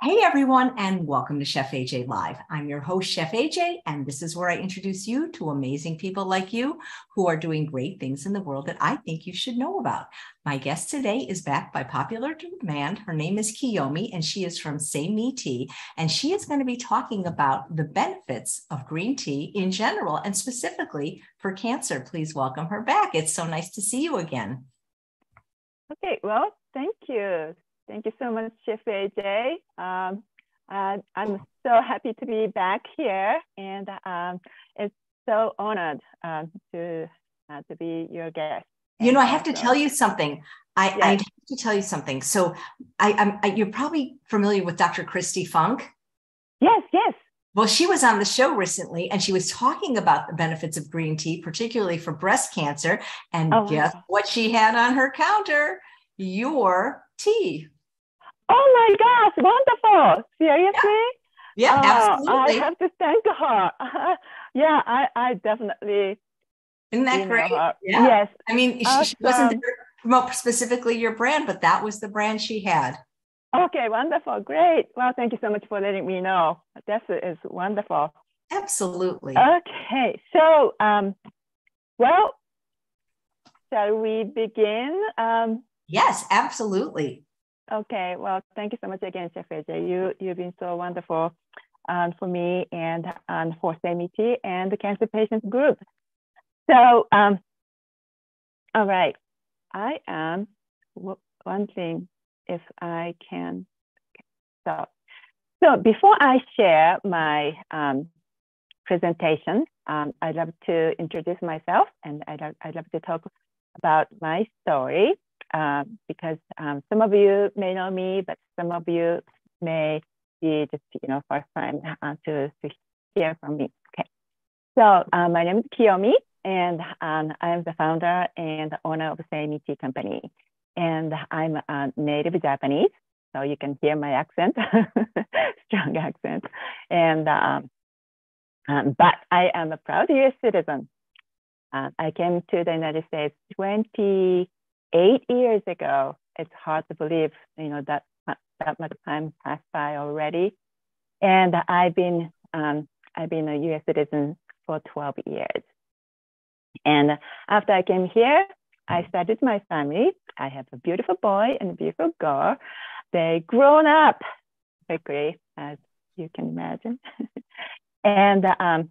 Hey everyone, and welcome to Chef AJ Live. I'm your host, Chef AJ, and this is where I introduce you to amazing people like you who are doing great things in the world that I think you should know about. My guest today is backed by popular demand. Her name is Kiyomi, and she is from Sei Mee Tea, and she is going to be talking about the benefits of green tea in general and specifically for cancer. Please welcome her back. It's so nice to see you again. Okay, well, thank you. Thank you so much, Chef AJ. Um, uh, I'm so happy to be back here, and um, it's so honored uh, to uh, to be your guest. You know, I have to tell you something. I, yes. I have to tell you something. So, I, I'm I, you're probably familiar with Dr. Kristi Funk. Yes, yes. Well, she was on the show recently and she was talking about the benefits of green tea, particularly for breast cancer. And oh, guess wow. what she had on her counter? Your tea. Oh my gosh, wonderful. Seriously? Yeah, yeah uh, absolutely. I have to thank her. yeah, I, I definitely. Isn't that great? Yeah. Yes. I mean, awesome. she, wasn't there to promote specifically your brand, but that was the brand she had. Okay, wonderful. Great. Well, thank you so much for letting me know. This is wonderful. Absolutely. Okay, so, um, well, shall we begin? Um, yes, absolutely. Okay, well, thank you so much again, Chef AJ. You, you've been so wonderful um, for me and, and for Sei Mee Tea and the cancer patients group. So, um, all right, I am, one thing, if I can stop. So before I share my um, presentation, um, I'd love to introduce myself and I'd, I'd love to talk about my story um, because um, some of you may know me, but some of you may be just you know first time uh, to to hear from me. Okay, so uh, my name is Kiyomi, and um, I'm the founder and owner of Sei Mee Tea Company, and I'm a native Japanese, so you can hear my accent, strong accent, and um, um, but I am a proud U.S. citizen. Uh, I came to the United States 20 eight years ago. It's hard to believe, you know, that that much time passed by already. And I've been um, I've been a U.S. citizen for 12 years. And after I came here, I started my family. I have a beautiful boy and a beautiful girl. They grown up quickly, as you can imagine. and um,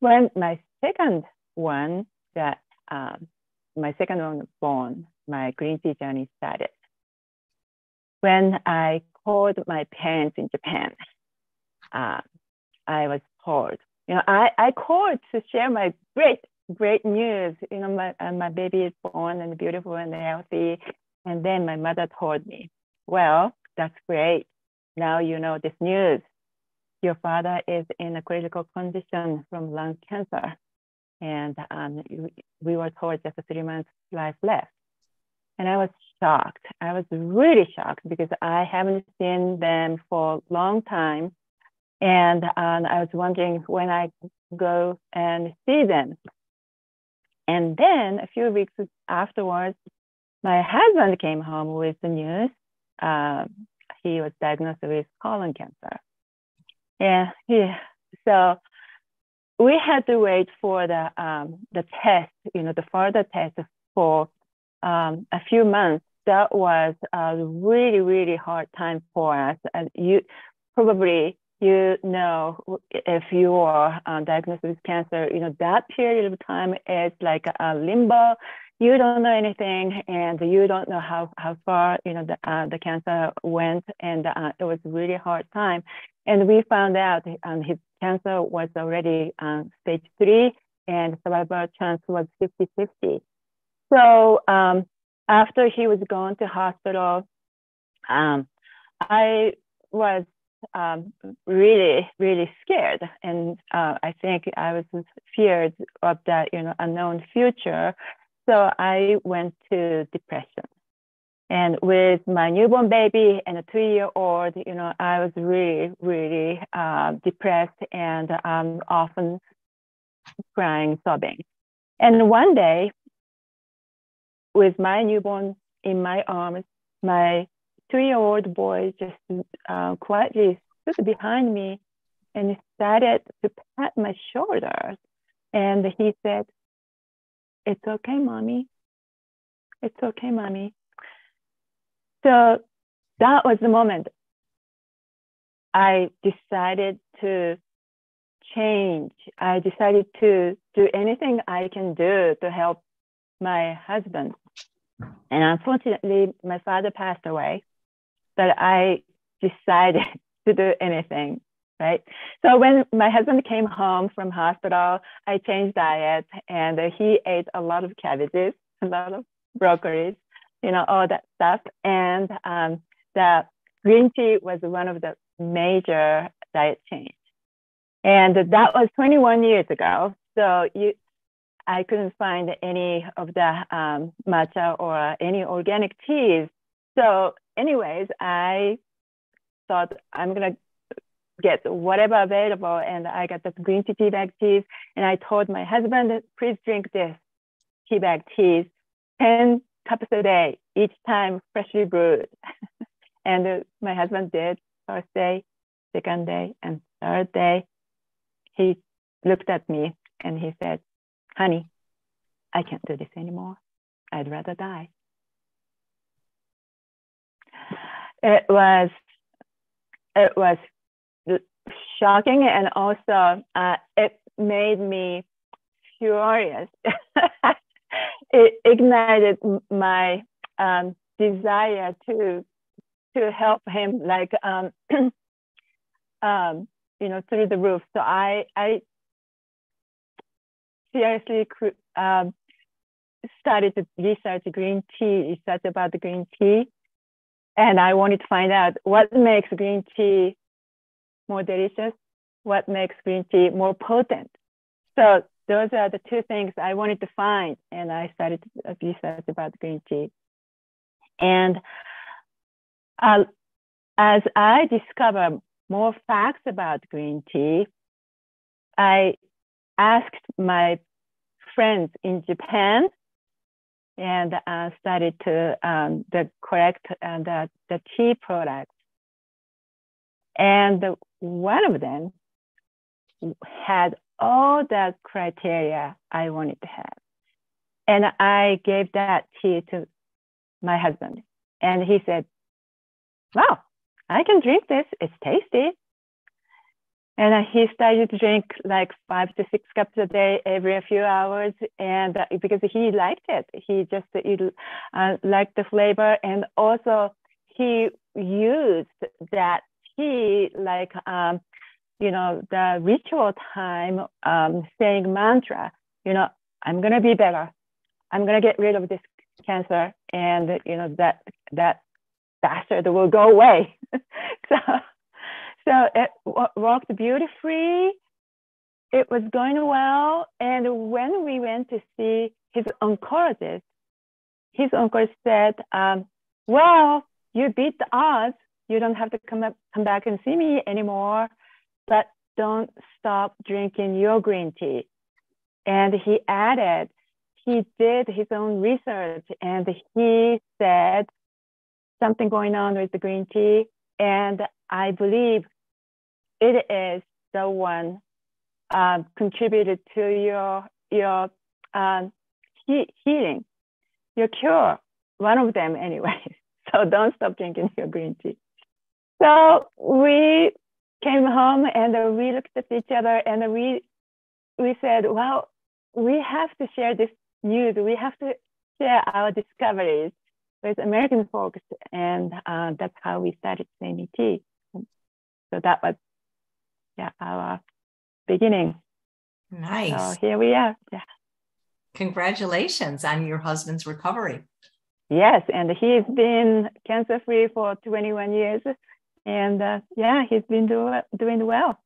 when my second one got um, my second one born, my green tea journey started. When I called my parents in Japan, uh, I was told, you know, I, I called to share my great, great news. You know, my, uh, my baby is born and beautiful and healthy. And then my mother told me, well, that's great. Now you know this news. Your father is in a critical condition from lung cancer. And um, we were told just three months life left. And I was shocked. I was really shocked because I haven't seen them for a long time. And um, I was wondering when I go and see them. And then a few weeks afterwards, my husband came home with the news. Uh, he was diagnosed with colon cancer. Yeah, yeah. So we had to wait for the um, the test, you know, the further test for um, a few months, that was a really, really hard time for us. And you probably, you know, if you are uh, diagnosed with cancer, you know, that period of time is like a limbo. You don't know anything and you don't know how, how far, you know, the, uh, the cancer went. And uh, it was really hard time. And we found out um, his cancer was already um, stage three and survival chance was 50 50. So um, after he was gone to hospital, um, I was um, really, really scared, and uh, I think I was feared of that, you know, unknown future. So I went to depression. And with my newborn baby and a two-year-old, you know, I was really, really uh, depressed and um, often crying, sobbing. And one day, with my newborn in my arms, my two-year-old boy just uh, quietly stood behind me and started to pat my shoulders. And he said, It's okay, mommy. It's okay, mommy. So that was the moment I decided to change. I decided to do anything I can do to help my husband. And unfortunately, my father passed away, but I decided to do anything, right? So when my husband came home from hospital, I changed diet and he ate a lot of cabbages, a lot of broccoli, you know, all that stuff. And um, the green tea was one of the major diet change. And that was 21 years ago. So you, I couldn't find any of the um, matcha or any organic teas. So, anyways, I thought I'm gonna get whatever available, and I got the green tea tea bag teas. And I told my husband, please drink this tea bag teas, ten cups a day, each time freshly brewed. and uh, my husband did first day, second day, and third day. He looked at me and he said, honey, I can't do this anymore. I'd rather die. It was, it was shocking and also uh, it made me furious. it ignited my um, desire to to help him like um, um, you know through the roof. So I I seriously um, started to research green tea, research about the green tea, and I wanted to find out what makes green tea more delicious, what makes green tea more potent. So those are the two things I wanted to find, and I started to research about green tea. And uh, as I discover more facts about green tea, I asked my friends in Japan and uh, studied to um, the correct uh, the, the tea products. And one of them had all the criteria I wanted to have. And I gave that tea to my husband. And he said, Wow, I can drink this. It's tasty. And uh, he started to drink like five to six cups a day every few hours. And uh, because he liked it, he just uh, liked the flavor. And also, he used that tea like, um, you know, the ritual time, um, saying mantra, you know, I'm going to be better. I'm going to get rid of this cancer. And, you know, that, that bastard will go away. so, so it worked beautifully. It was going well. And when we went to see his oncologist, his oncologist said, um, well, you beat the odds. You don't have to come, up, come back and see me anymore, but don't stop drinking your green tea. And he added, he did his own research and he said something going on with the green tea. And I believe it is the one uh, contributed to your your um, he- healing, your cure. One of them, anyway. So don't stop drinking your green tea. So we came home and we looked at each other and we we said, well, we have to share this news. We have to share our discoveries with American folks, and uh, that's how we started Sei Mee Tea. So that was yeah our beginning. Nice. So here we are. Yeah. Congratulations on your husband's recovery. Yes, and he's been cancer free for 21 years, and uh, yeah, he's been do, doing well.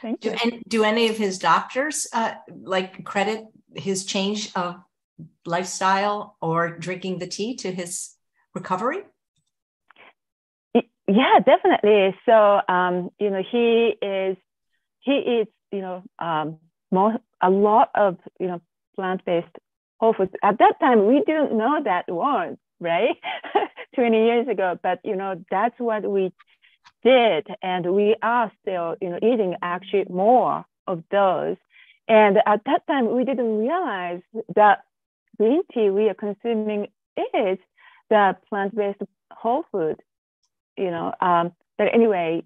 Thank do, you. And do any of his doctors uh, like credit his change of lifestyle or drinking the tea to his recovery? Yeah, definitely. So, um, you know, he is, he eats, you know, um, a lot of, you know, plant-based whole foods. At that time, we didn't know that word, right? 20 years ago. But you know, that's what we did, and we are still, you know, eating actually more of those. And at that time, we didn't realize that green tea we are consuming is the plant-based whole food. You know, um, but anyway,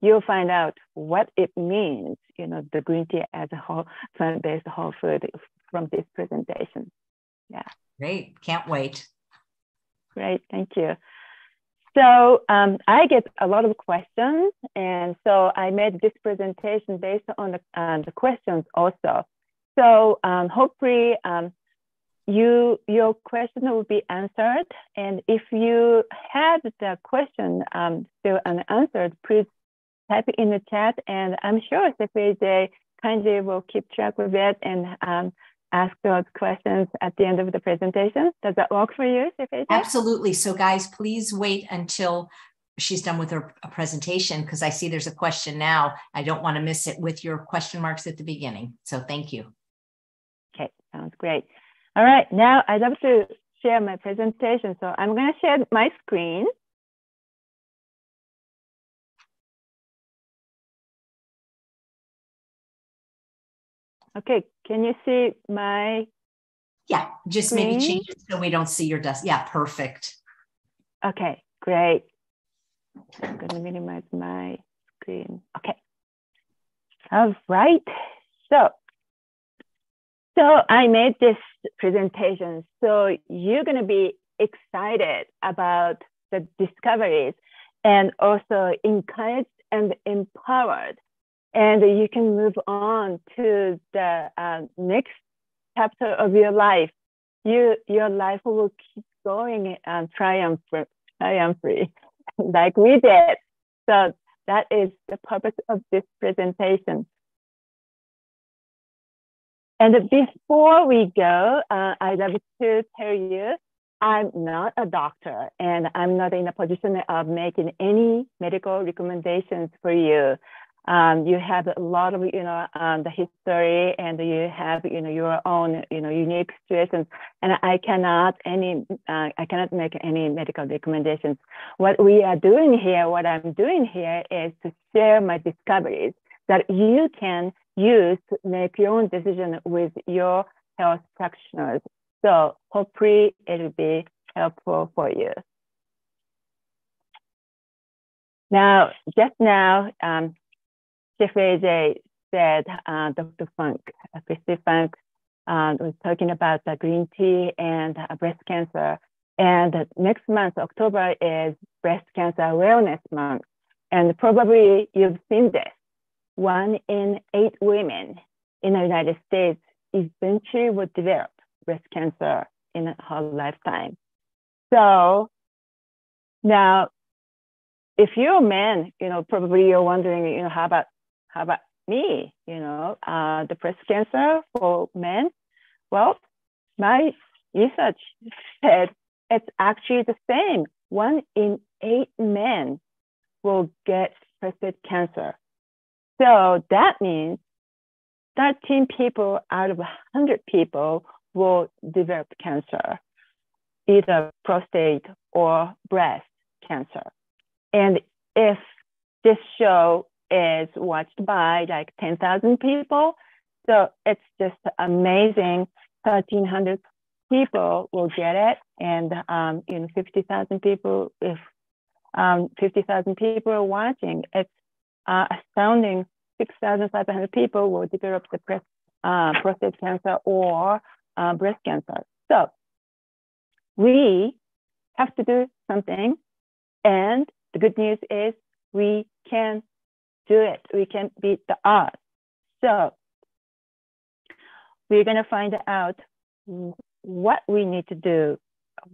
you'll find out what it means. You know, the green tea as a whole plant-based whole food from this presentation. Yeah. Great. Can't wait. Great. Thank you. So um, I get a lot of questions, and so I made this presentation based on the, uh, the questions also. So um, hopefully um, you your question will be answered, and if you have the question um, still unanswered, please type it in the chat, and I'm sure Chef AJ kindly will keep track of it and um, ask those questions at the end of the presentation. Does that work for you, Absolutely. So guys, please wait until she's done with her presentation because I see there's a question now. I don't want to miss it with your question marks at the beginning. So thank you. Okay, sounds great. All right, now I'd love to share my presentation. So I'm going to share my screen. Okay, can you see my? Yeah, just screen? maybe change it so we don't see your desk. Yeah, perfect. Okay, great. I'm going to minimize my screen. Okay. All right. So, so I made this presentation. So you're going to be excited about the discoveries and also encouraged and empowered and you can move on to the uh, next chapter of your life. You, your life will keep going and triumph, triumphantly, like we did. So that is the purpose of this presentation. And before we go, uh, I'd love to tell you, I'm not a doctor and I'm not in a position of making any medical recommendations for you. Um, you have a lot of you know um, the history and you have you know your own you know unique situations. And i cannot any uh, i cannot make any medical recommendations. What we are doing here what i'm doing here is to share my discoveries that you can use to make your own decision with your health practitioners so hopefully it will be helpful for you now just now um, Chef AJ said, uh, Dr. Funk, uh, Kristi Funk, uh, was talking about the green tea and uh, breast cancer. And next month, October, is Breast Cancer Awareness Month. And probably you've seen this. One in eight women in the United States eventually will develop breast cancer in her lifetime. So now, if you're a man, you know, probably you're wondering, you know, how about how about me? You know, uh, the breast cancer for men. Well, my research said it's actually the same. One in eight men will get prostate cancer. So that means 13 people out of 100 people will develop cancer, either prostate or breast cancer. And if this show is watched by like 10,000 people. So it's just amazing. 1,300 people will get it. And, um, you know, 50,000 people, if um, 50,000 people are watching, it's uh, astounding. 6,500 people will develop the breast, uh, prostate cancer or uh, breast cancer. So we have to do something. And the good news is we can do it. We can beat the odds. So we're going to find out what we need to do.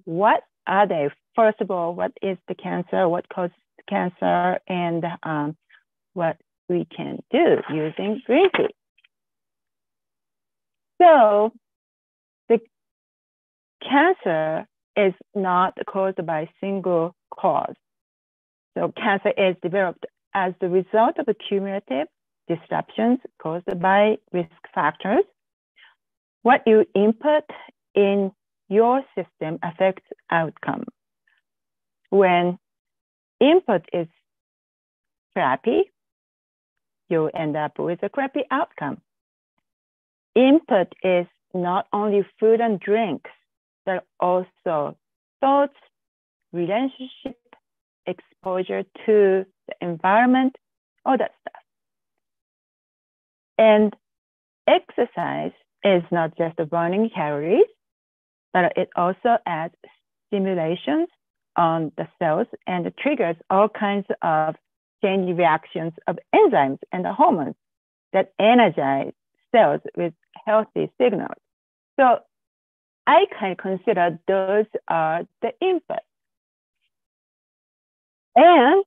What are they? First of all, what is the cancer? What causes cancer? And um, what we can do using green tea. So the cancer is not caused by single cause. So cancer is developed as the result of cumulative disruptions caused by risk factors. What you input in your system affects outcome. When input is crappy, you end up with a crappy outcome. Input is not only food and drinks, but also thoughts, relationship, exposure to the environment, all that stuff. And exercise is not just burning calories, but it also adds stimulations on the cells and triggers all kinds of chain reactions of enzymes and hormones that energize cells with healthy signals. So I can consider those are the inputs. And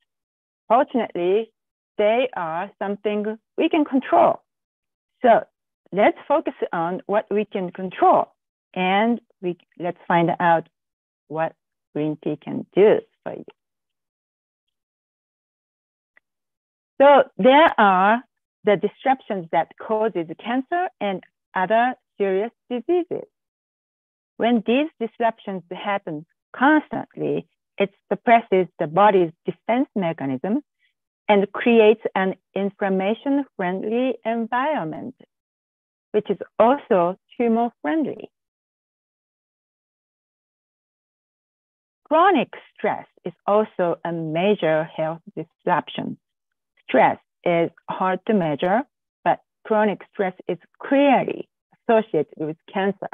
fortunately, they are something we can control. So let's focus on what we can control and we let's find out what green tea can do for you. So there are the disruptions that causes cancer and other serious diseases. When these disruptions happen constantly, it suppresses the body's defense mechanism and creates an inflammation friendly environment, which is also tumor friendly. Chronic stress is also a major health disruption. Stress is hard to measure, but chronic stress is clearly associated with cancer.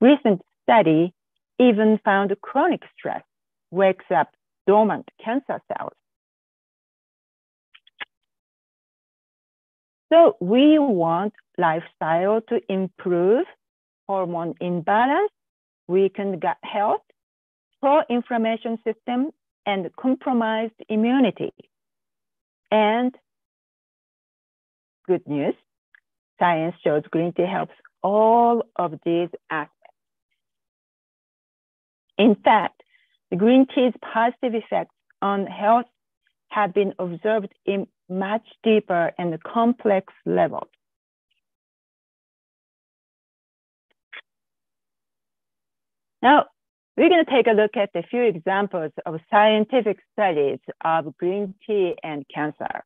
Recent study even found chronic stress wakes up dormant cancer cells. So we want lifestyle to improve hormone imbalance, weakened gut health, pro-inflammation system, and compromised immunity. And good news, science shows green tea helps all of these aspects. In fact, the green tea's positive effects on health have been observed in much deeper and complex levels. Now, we're going to take a look at a few examples of scientific studies of green tea and cancer.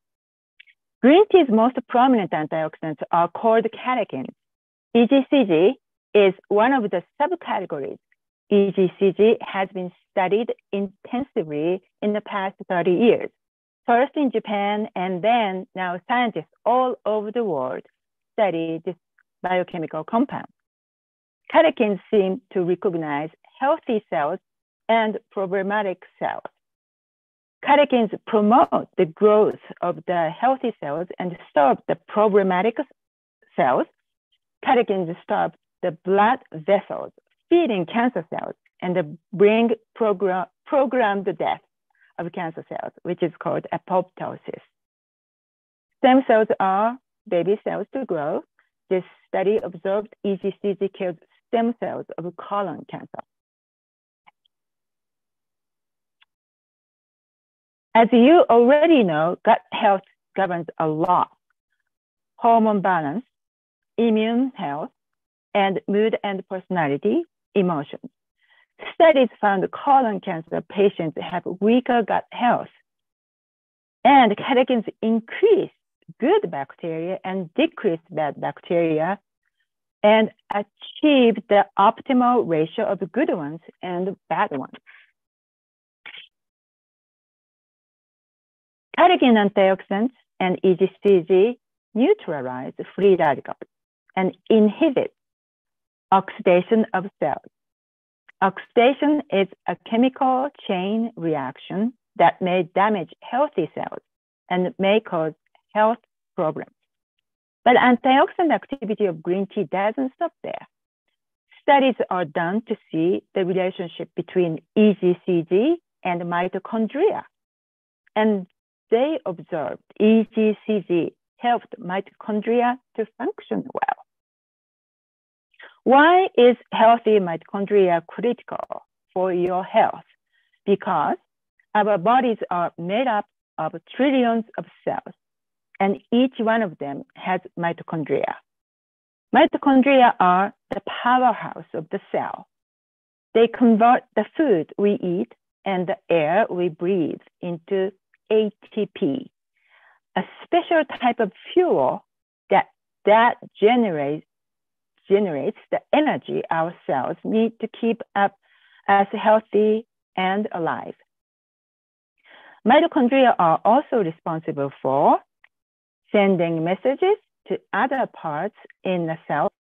Green tea's most prominent antioxidants are called catechins. EGCG is one of the subcategories. EGCG has been studied intensively in the past 30 years, first in Japan and then now scientists all over the world study this biochemical compound. Catechins seem to recognize healthy cells and problematic cells. Catechins promote the growth of the healthy cells and stop the problematic cells. Catechins stop the blood vessels feeding cancer cells and bring program, programmed death of cancer cells, which is called apoptosis. Stem cells are baby cells to grow. This study observed EGCG kills stem cells of colon cancer. As you already know, gut health governs a lot. Hormone balance, immune health, and mood and personality, emotions. Studies found colon cancer patients have weaker gut health. And catechins increase good bacteria and decrease bad bacteria and achieve the optimal ratio of good ones and bad ones. Catechin antioxidants and EGCG neutralize free radicals and inhibit oxidation of cells. Oxidation is a chemical chain reaction that may damage healthy cells and may cause health problems. But antioxidant activity of green tea doesn't stop there. Studies are done to see the relationship between EGCG and mitochondria. And they observed EGCG helped mitochondria to function well. Why is healthy mitochondria critical for your health? Because our bodies are made up of trillions of cells, and each one of them has mitochondria. Mitochondria are the powerhouse of the cell. they convert the food we eat and the air we breathe into ATP, a special type of fuel that, that generates, generates the energy our cells need to keep up as healthy and alive. Mitochondria are also responsible for sending messages to other parts in the cell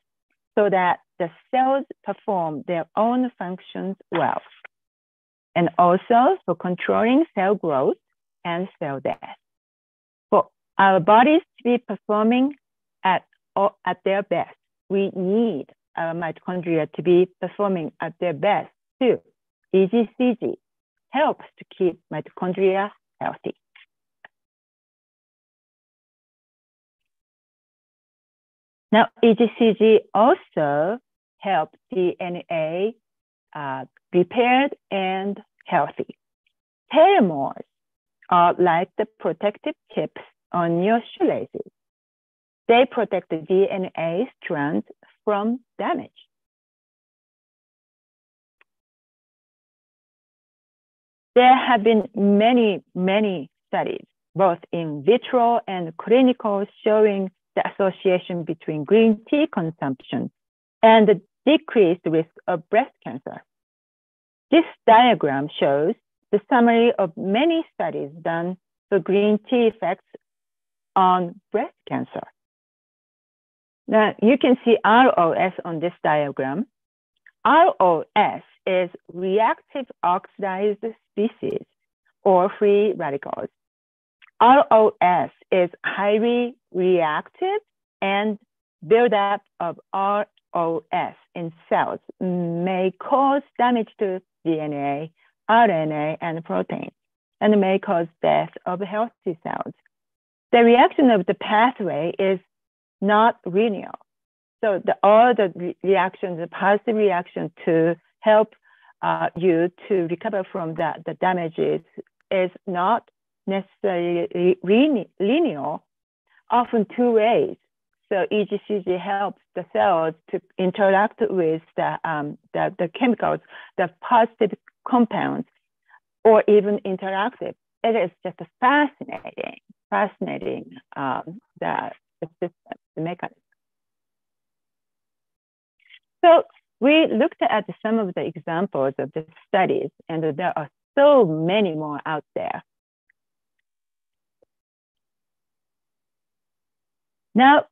so that the cells perform their own functions well, and also for controlling cell growth and cell death. For our bodies to be performing at, at their best, we need our mitochondria to be performing at their best too. EGCG helps to keep mitochondria healthy. Now, EGCG also helps DNA uh, repaired and healthy. Telomeres are like the protective tips on your shoelaces. They protect the DNA strands from damage. There have been many, many studies, both in vitro and clinical, showing the association between green tea consumption and the decreased risk of breast cancer. This diagram shows the summary of many studies done for green tea effects on breast cancer. Now you can see ROS on this diagram. ROS is reactive oxidized species or free radicals. ROS is highly reactive and buildup of ROS in cells may cause damage to DNA, RNA, and protein, and may cause death of healthy cells. The reaction of the pathway is not linear. So the, all the re reactions, the positive reaction to help uh, you to recover from the, the damages is not necessarily linear, often two ways. So EGCG helps the cells to interact with the, um, the, the chemicals, the positive compounds, or even interactive. It is just fascinating, fascinating, um, the, the system, the mechanism. So we looked at some of the examples of the studies, and there are so many more out there. Now,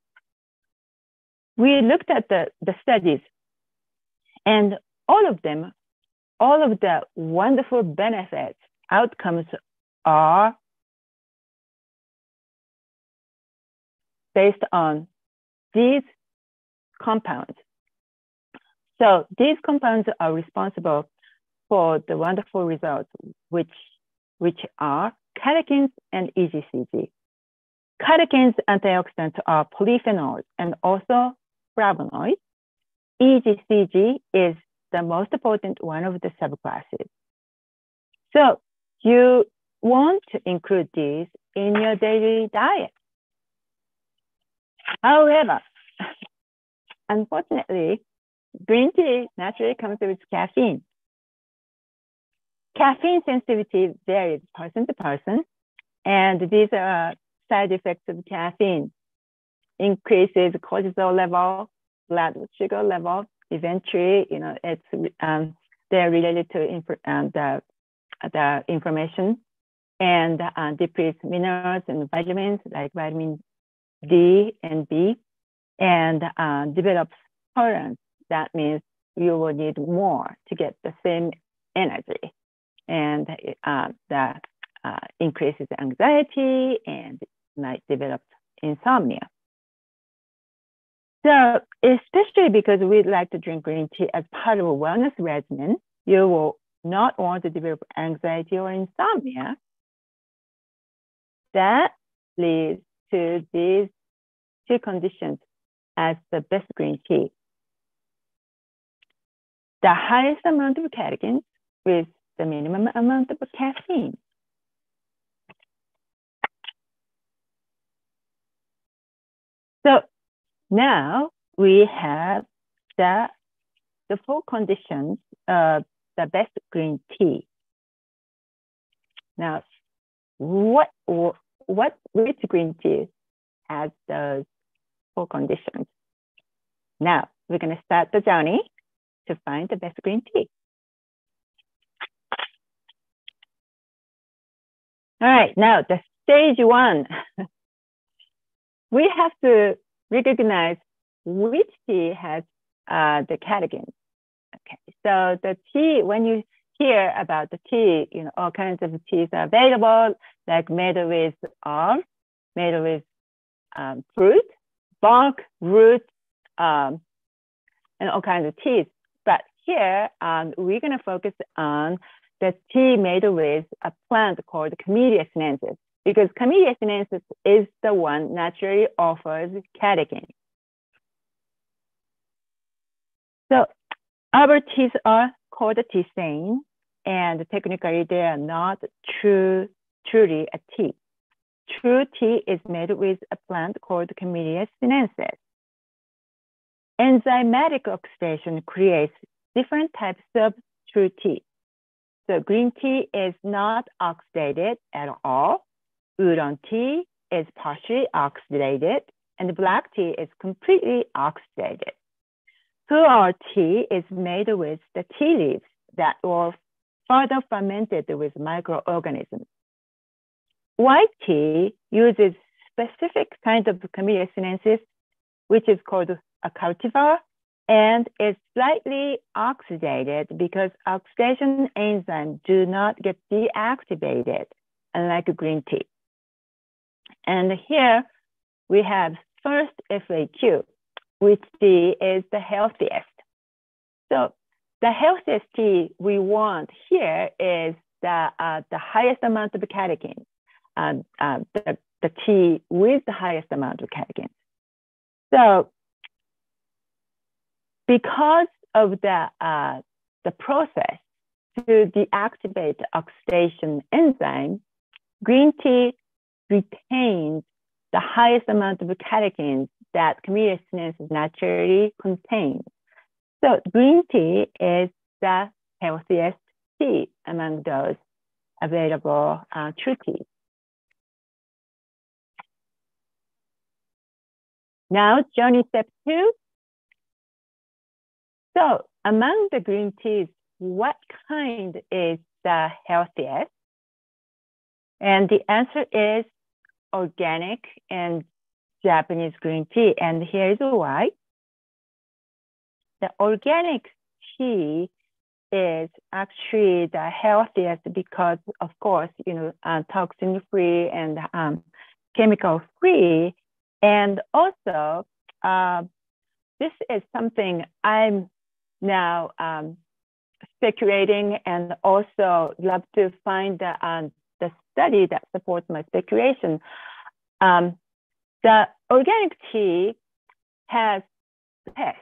we looked at the, the studies, and all of them, all of the wonderful benefits, outcomes are based on these compounds. So these compounds are responsible for the wonderful results, which, which are catechins and EGCG. Catechins antioxidants are polyphenols and also flavonoids. EGCG is the most important one of the subclasses. So you want to include these in your daily diet. However, unfortunately, green tea naturally comes with caffeine. Caffeine sensitivity varies person to person, and these are side effects of caffeine. Increases cortisol level, blood sugar level. Eventually, you know, it's um, they're related to inf- um, the the inflammation and uh, minerals and vitamins like vitamin D and B, and uh, develops tolerance. That means you will need more to get the same energy, and uh, that uh, increases anxiety and might develop insomnia. So, especially because we like to drink green tea as part of a wellness regimen, you will not want to develop anxiety or insomnia. That leads to these two conditions as the best green tea. The highest amount of catechins with the minimum amount of caffeine. So now we have the, the four conditions of the best green tea. Now, what what which green tea has those four conditions? Now we're going to start the journey to find the best green tea. All right, now the stage one. we have to recognize which tea has uh, the catechins. Okay, so the tea, when you hear about the tea, you know, all kinds of teas are available, like made with herbs, made with um, fruit, bark, root, um, and all kinds of teas. But here, um, we're going to focus on the tea made with a plant called Camellia sinensis, because Camellia sinensis is the one naturally offers catechins. So our teas are called tisane, and technically they are not true, truly a tea. True tea is made with a plant called Camellia sinensis. Enzymatic oxidation creates different types of true tea. So green tea is not oxidated at all. Oolong tea is partially oxidated, and black tea is completely oxidated. Pu'er tea is made with the tea leaves that were further fermented with microorganisms. White tea uses specific kind of Camellia sinensis, which is called a cultivar, and is slightly oxidated because oxidation enzymes do not get deactivated, unlike green tea. And here we have first FAQ, which tea is the healthiest. So the healthiest tea we want here is the, uh, the highest amount of catechins, uh, uh, the, the tea with the highest amount of catechins. So because of the, uh, the process to deactivate oxidation enzyme, green tea retains the highest amount of catechins that Camellia sinensis naturally contains. So green tea is the healthiest tea among those available uh, true teas. Now, journey step two. So among the green teas, what kind is the healthiest? And the answer is organic and Japanese green tea. And here's why. The organic tea is actually the healthiest because, of course, you know, uh, toxin free and um, chemical free. And also, uh, this is something I'm now um, speculating and also love to find the, uh, study that supports my speculation. Um, the organic tea has pests,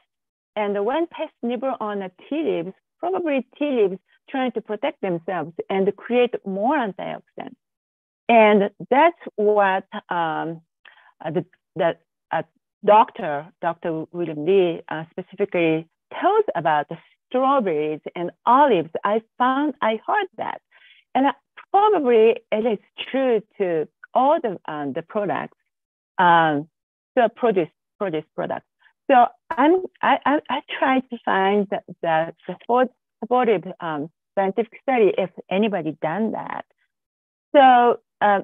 and when pests nibble on the tea leaves, probably tea leaves trying to protect themselves and create more antioxidants. And that's what um, the, the uh, doctor, Dr. William Li, uh, specifically tells about the strawberries and olives. I found, I heard that. And probably it is true to all the, um, the products um, the produce produce products. So I'm I I, I try to find the the, supportive um, scientific study if anybody done that. So uh,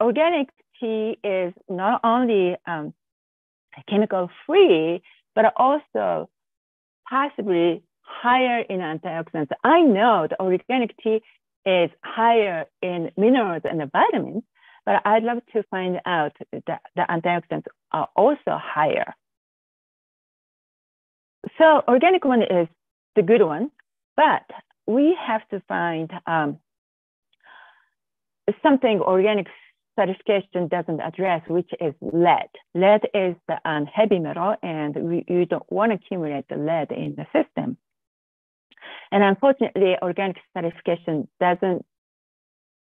organic tea is not only um, chemical free, but also possibly higher in antioxidants. I know the organic tea is higher in minerals and vitamins, but I'd love to find out that the antioxidants are also higher. So organic one is the good one, but we have to find um, something organic certification doesn't address, which is lead. Lead is the um, heavy metal, and we, you don't want to accumulate the lead in the system. And unfortunately, organic certification doesn't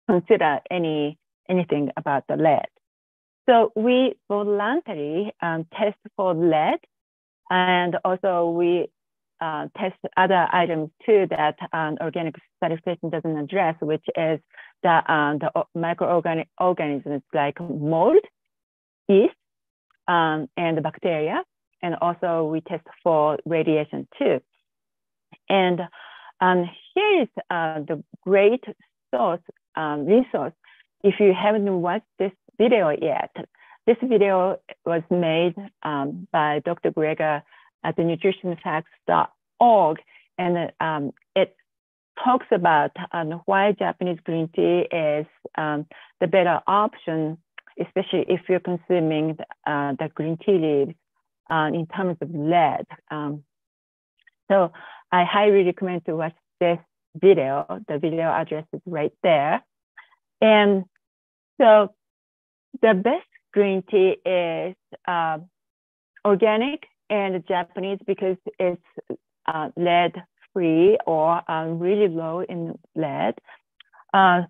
consider any anything about the lead. So we voluntarily um, test for lead, and also we uh, test other items too that um, organic certification doesn't address, which is the, uh, the microorganisms like mold, yeast, um, and bacteria. And also we test for radiation too. And um, here is uh, the great source, um, resource. If you haven't watched this video yet, this video was made um, by Dr. Greger at the nutritionfacts.org, and um, it talks about um, why Japanese green tea is um, the better option, especially if you're consuming uh, the green tea leaves uh, in terms of lead. Um, so I highly recommend to watch this video. The video address is right there. And so the best green tea is uh, organic and Japanese because it's uh, lead free or um, really low in lead. Uh,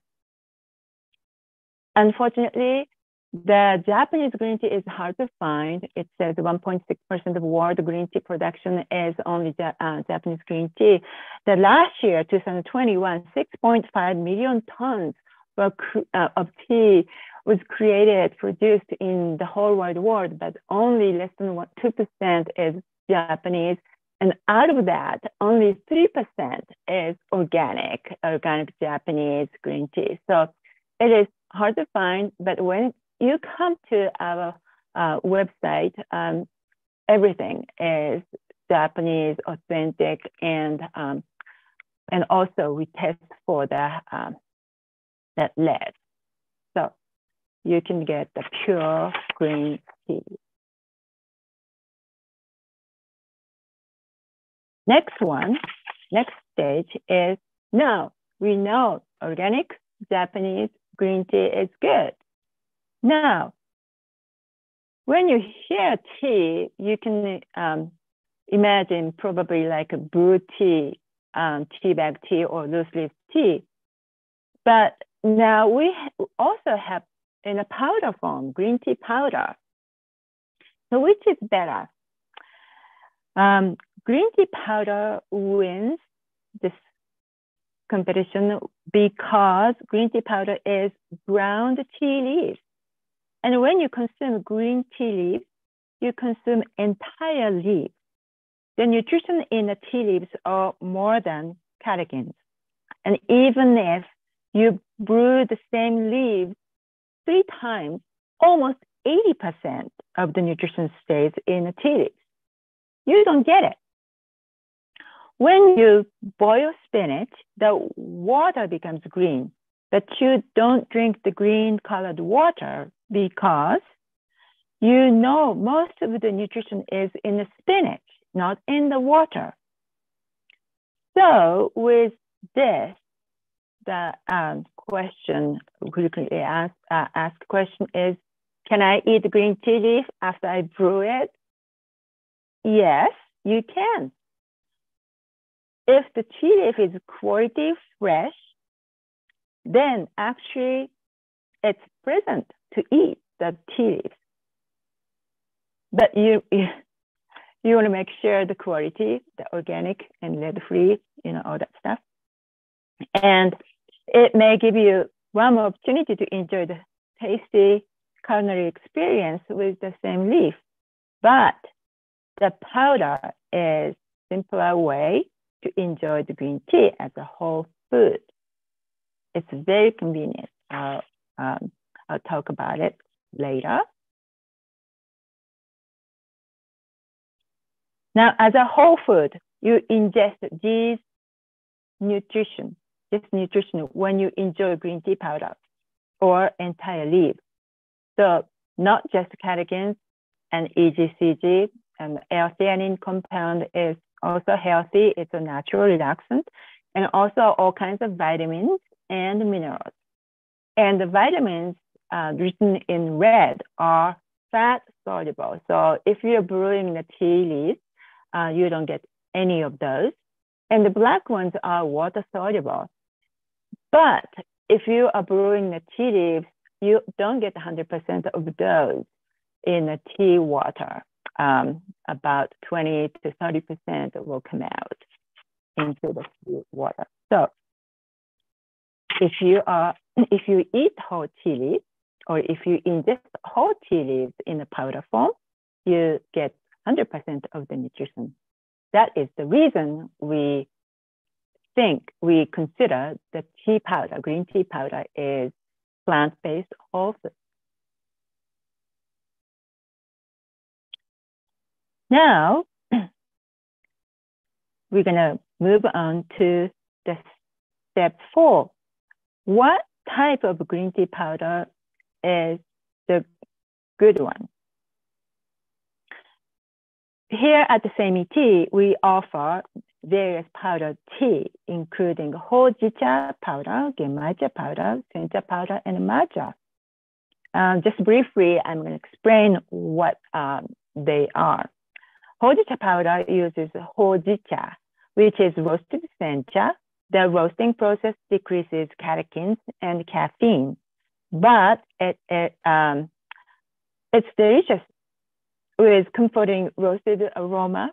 unfortunately, the Japanese green tea is hard to find. It says 1.6% of world green tea production is only uh, Japanese green tea. The last year, 2021, 6.5 million tons uh, of tea was created, produced in the whole wide world, but only less than 2% is Japanese. And out of that, only 3% is organic, organic Japanese green tea. So it is hard to find, but when you come to our uh, website, um, everything is Japanese, authentic, and um, and also we test for the um, that lead. So you can get the pure green tea. Next one, next stage is now we know organic Japanese green tea is good. Now, when you hear tea, you can um, imagine probably like a brewed tea, um, tea bag tea or loose leaf tea. But now we also have in a powder form, green tea powder. So which is better? Um, green tea powder wins this competition because green tea powder is ground tea leaves. And when you consume green tea leaves, you consume entire leaves. The nutrition in the tea leaves are more than catechins. And even if you brew the same leaves three times, almost 80% of the nutrition stays in the tea leaves. You don't get it. When you boil spinach, the water becomes green, but you don't drink the green colored water because you know most of the nutrition is in the spinach, not in the water. So with this, the um, question frequently asked uh, asked question is, can I eat green tea leaf after I brew it? Yes, you can. If the tea leaf is quality fresh, then actually it's present to eat the tea leaves. But you, you, want to make sure the quality, the organic and lead free, you know, all that stuff. And it may give you one more opportunity to enjoy the tasty culinary experience with the same leaf. But the powder is simpler way to enjoy the green tea as a whole food. It's very convenient. I'll, um, I'll talk about it later. Now, as a whole food, you ingest these nutrition this nutrition when you enjoy green tea powder or entire leaf. So not just catechins and EGCG and L-theanine compound is also healthy. It's a natural relaxant and also all kinds of vitamins and minerals. And the vitamins uh, written in red are fat soluble. So if you're brewing the tea leaves, uh, you don't get any of those. And the black ones are water soluble. But if you are brewing the tea leaves, you don't get 100% of those in the tea water. um, about 20 to 30% will come out into the water. So if you are, if you eat whole tea leaves, or if you ingest whole tea leaves in a powder form, you get 100% of the nutrition. That is the reason we think, we consider the tea powder, green tea powder is plant-based also. Now, we're gonna move on to the step four. What type of green tea powder is the good one? Here at the Sei Mee we offer various powdered tea, including hojicha powder, genmaicha powder, sencha powder, and matcha. Um, just briefly, I'm going to explain what um, they are. Hojicha powder uses hojicha, which is roasted sencha. The roasting process decreases catechins and caffeine, but it, it um, it's delicious with comforting roasted aroma.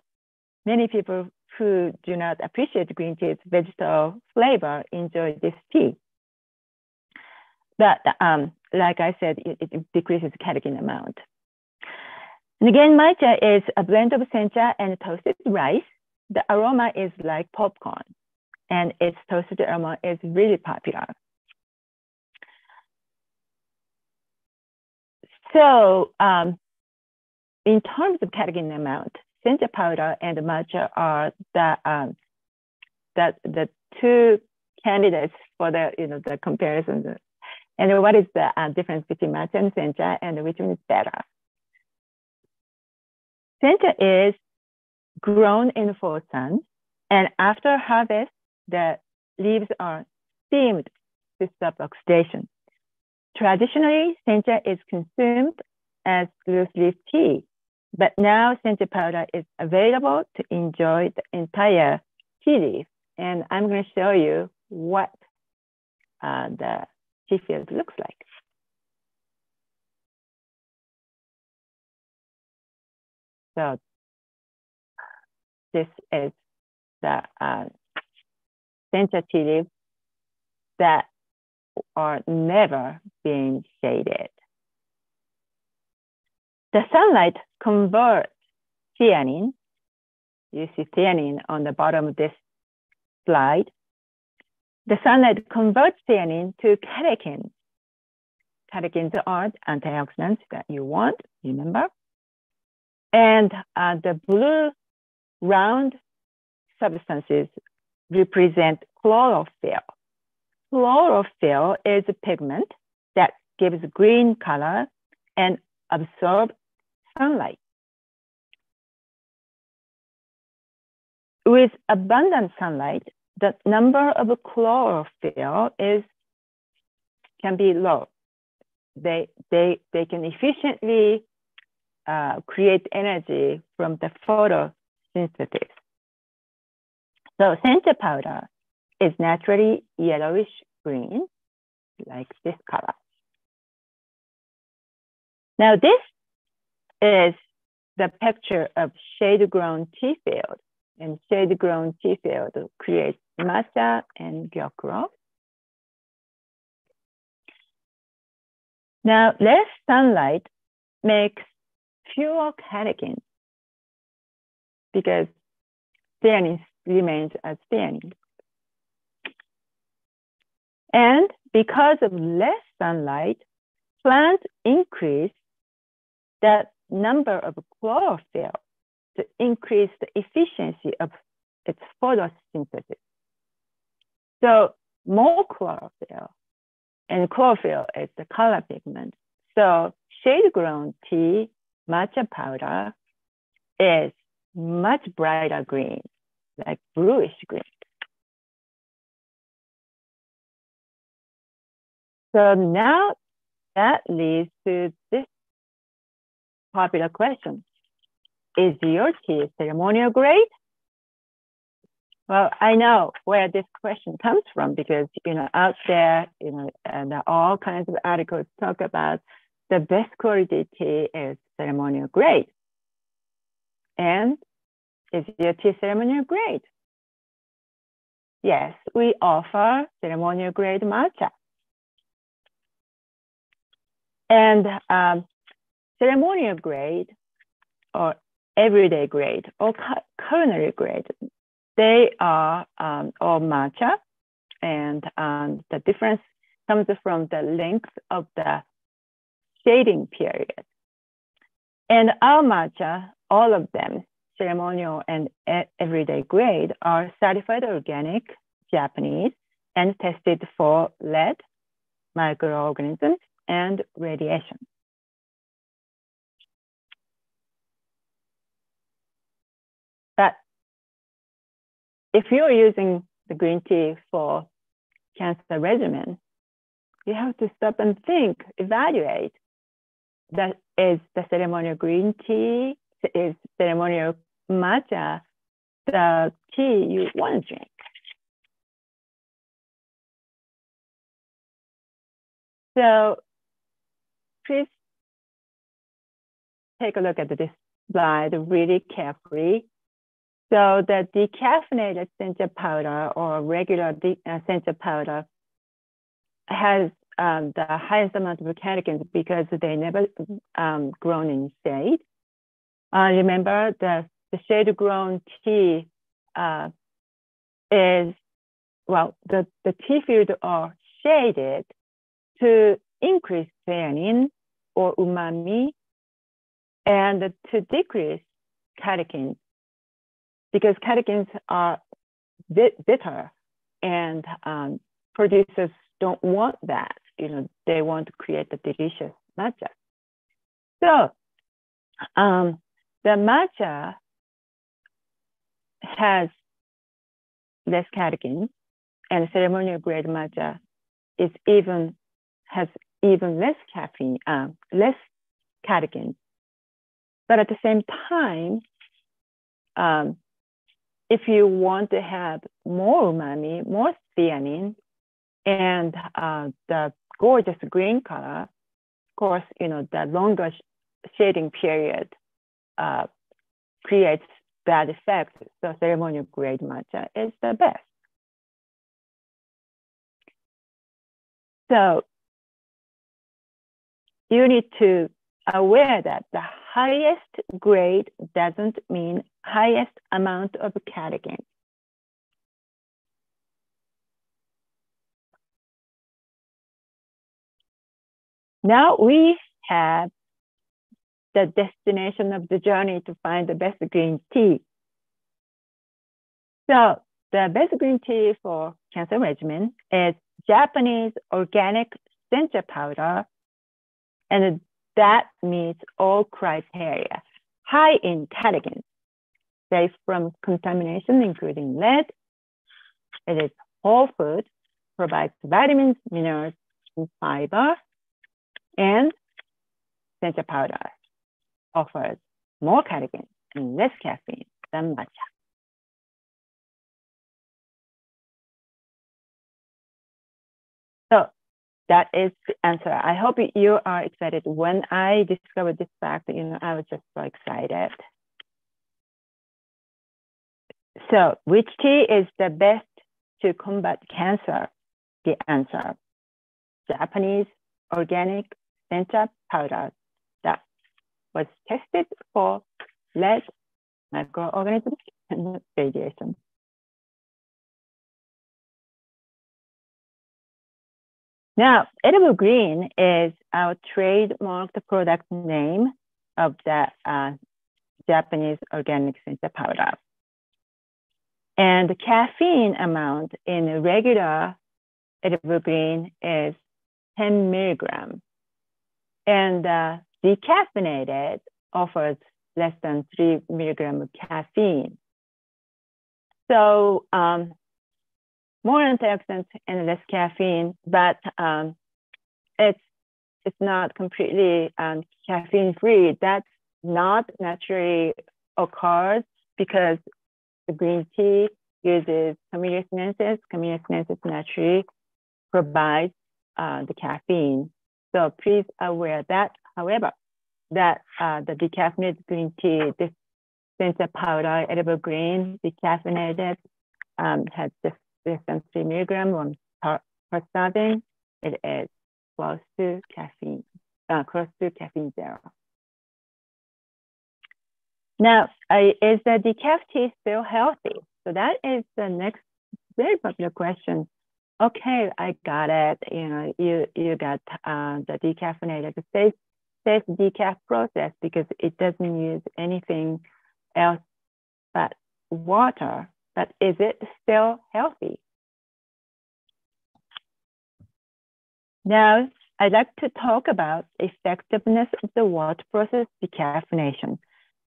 Many people who do not appreciate green tea's vegetable flavor enjoy this tea. But um, like I said, it, it decreases catechin amount. And genmaicha is a blend of sencha and toasted rice. The aroma is like popcorn, and its toasted aroma is really popular. So um, in terms of catechin amount, sencha powder and matcha are the um, that the two candidates for the you know the comparison. And what is the uh, difference between matcha and sencha, and which one is better? Sencha is grown in full sun, and after harvest, the leaves are steamed to stop oxidation. Traditionally, sencha is consumed as loose leaf tea, but now sencha powder is available to enjoy the entire tea leaf. And I'm going to show you what uh, the tea field looks like. So this is the uh, sencha tea leaf that are never being shaded. The sunlight converts theanine. You see theanine on the bottom of this slide. The sunlight converts theanine to catechins. Catechins are antioxidants that you want, remember? And uh, the blue round substances represent chlorophyll. Chlorophyll is a pigment that gives green color and absorbs sunlight. With abundant sunlight, the number of chlorophyll is can be low. They, they, they can efficiently uh, create energy from the photosynthesis. So sencha powder is naturally yellowish green, like this color. Now this is the picture of shade-grown tea field. And shade-grown tea field creates matcha and gyokuro. Now, less sunlight makes fewer catechins because theanine remains as theanine. And because of less sunlight, plants increase that number of chlorophyll to increase the efficiency of its photosynthesis. So more chlorophyll, and chlorophyll is the color pigment. So shade-grown tea, matcha powder is much brighter green, like bluish green. So now that leads to this popular question. Is your tea ceremonial grade? Well, I know where this question comes from because, you know, out there, you know, and all kinds of articles talk about the best quality tea is ceremonial grade. And is your tea ceremonial grade? Yes, we offer ceremonial grade matcha. And um, ceremonial grade or everyday grade or culinary grade, they are um, all matcha. And um, the difference comes from the length of the shading period. And our matcha, all of them, ceremonial and everyday grade, are certified organic, Japanese, and tested for lead, microorganisms, and radiation. But if you're using the green tea for cancer regimen, you have to stop and think, evaluate that is the ceremonial green tea, is ceremonial matcha, the tea you want to drink. So please take a look at this slide really carefully. So the decaffeinated sencha powder or regular de- uh, sencha powder has um, the highest amount of catechins because they never um, grown in shade. Uh, remember the, the shade grown tea uh, is, well, the, the tea field are shaded to increase theanine or umami and to decrease catechins because catechins are bitter and um, producers don't want that. You know, they want to create a delicious matcha. So um, the matcha has less catechins and ceremonial grade matcha is even has even less caffeine, uh, less catechins. But at the same time, um, if you want to have more umami, more theanine, and uh, the gorgeous green color, of course, you know, the longer shading period uh, creates that effect. So ceremonial grade matcha is the best. So you need to aware that the highest grade doesn't mean highest amount of catechin. Now we have the destination of the journey to find the best green tea. So the best green tea for cancer regimen is Japanese organic sencha powder and that meets all criteria. High in catechins, safe from contamination, including lead. It is whole food, provides vitamins, minerals, and fiber, and sencha powder offers more catechins and less caffeine than matcha. That is the answer. I hope you are excited. When I discovered this fact, you know, I was just so excited. So, which tea is the best to combat cancer? The answer: Japanese organic sencha powder that was tested for lead, microorganisms, and radiation. Now, edible green is our trademarked product name of the uh, Japanese organic sencha powder. And the caffeine amount in regular edible green is 10 milligram. And uh, decaffeinated offers less than 3 milligram of caffeine. So um, more antioxidants and less caffeine, but um, it's it's not completely um, caffeine free. That's not naturally occurs because the green tea uses Camellia sinensis. Camellia sinensis naturally provides uh, the caffeine. So please aware that. However, that uh, the decaffeinated green tea, this Sencha powder, edible green, decaffeinated, um, has just less than three milligram per, per serving. It is close to caffeine, uh, close to caffeine zero. Now, uh, is the decaf tea still healthy? So that is the next very popular question. Okay, I got it. You know, you you got uh, the decaffeinated, the safe safe decaf process because it doesn't use anything else but water. But is it still healthy? Now, I'd like to talk about effectiveness of the water process decaffeination.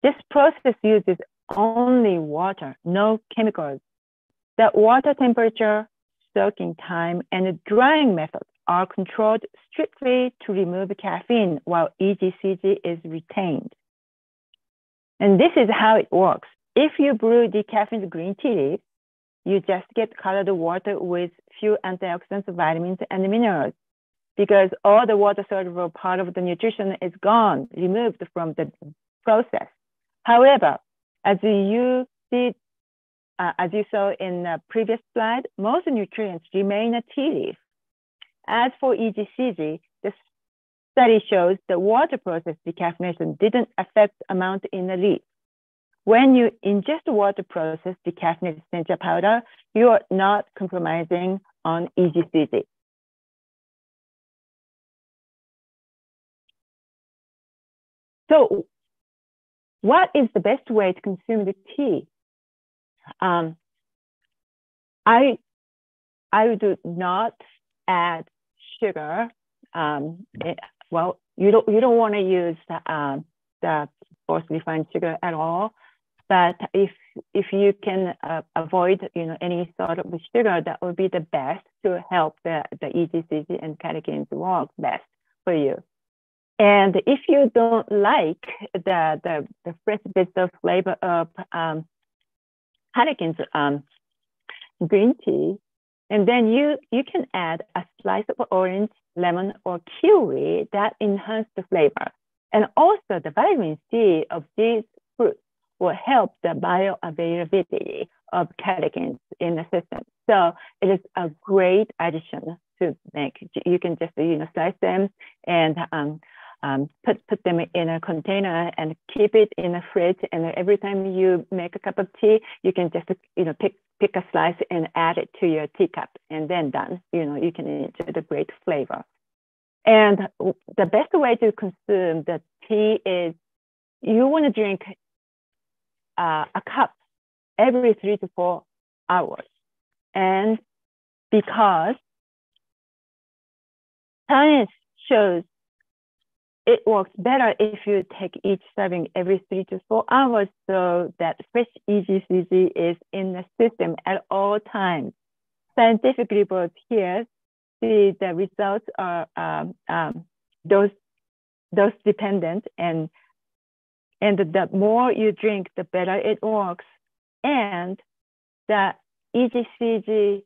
This process uses only water, no chemicals. The water temperature, soaking time, and drying method are controlled strictly to remove caffeine while EGCG is retained. And this is how it works. If you brew decaffeinated green tea leaves, you just get colored water with few antioxidants, vitamins, and minerals because all the water soluble part of the nutrition is gone, removed from the process. However, as you see, uh, as you saw in the previous slide, most nutrients remain a tea leaf. As for EGCG, the study shows the water process decaffeination didn't affect amount in the leaf. When you ingest water process decaffeinated sencha powder, you are not compromising on EGCG. So what is the best way to consume the tea? Um, I, I do not add sugar. Um, it, well, you don't, you don't want to use the, um, the force refined sugar at all. But if, if you can uh, avoid, you know, any sort of sugar, that would be the best to help the, the EGCG and catechins work best for you. And if you don't like the, the, the fresh of flavor of um, Harlequin's um, green tea, and then you, you can add a slice of orange, lemon, or kiwi that enhance the flavor. And also the vitamin C of these fruits will help the bioavailability of catechins in the system. So it is a great addition to make. You can just you know slice them and um, um, put, put them in a container and keep it in a fridge. And every time you make a cup of tea, you can just, you know, pick, pick a slice and add it to your teacup and then done. You know, you can enjoy the great flavor. And the best way to consume the tea is you want to drink uh, a cup every three to four hours. And because science shows it works better if you take each serving every three to four hours so that fresh EGCG is in the system at all times. Scientific reports here see the results are um, um, dose, dose dependent and, and the more you drink, the better it works. And the EGCG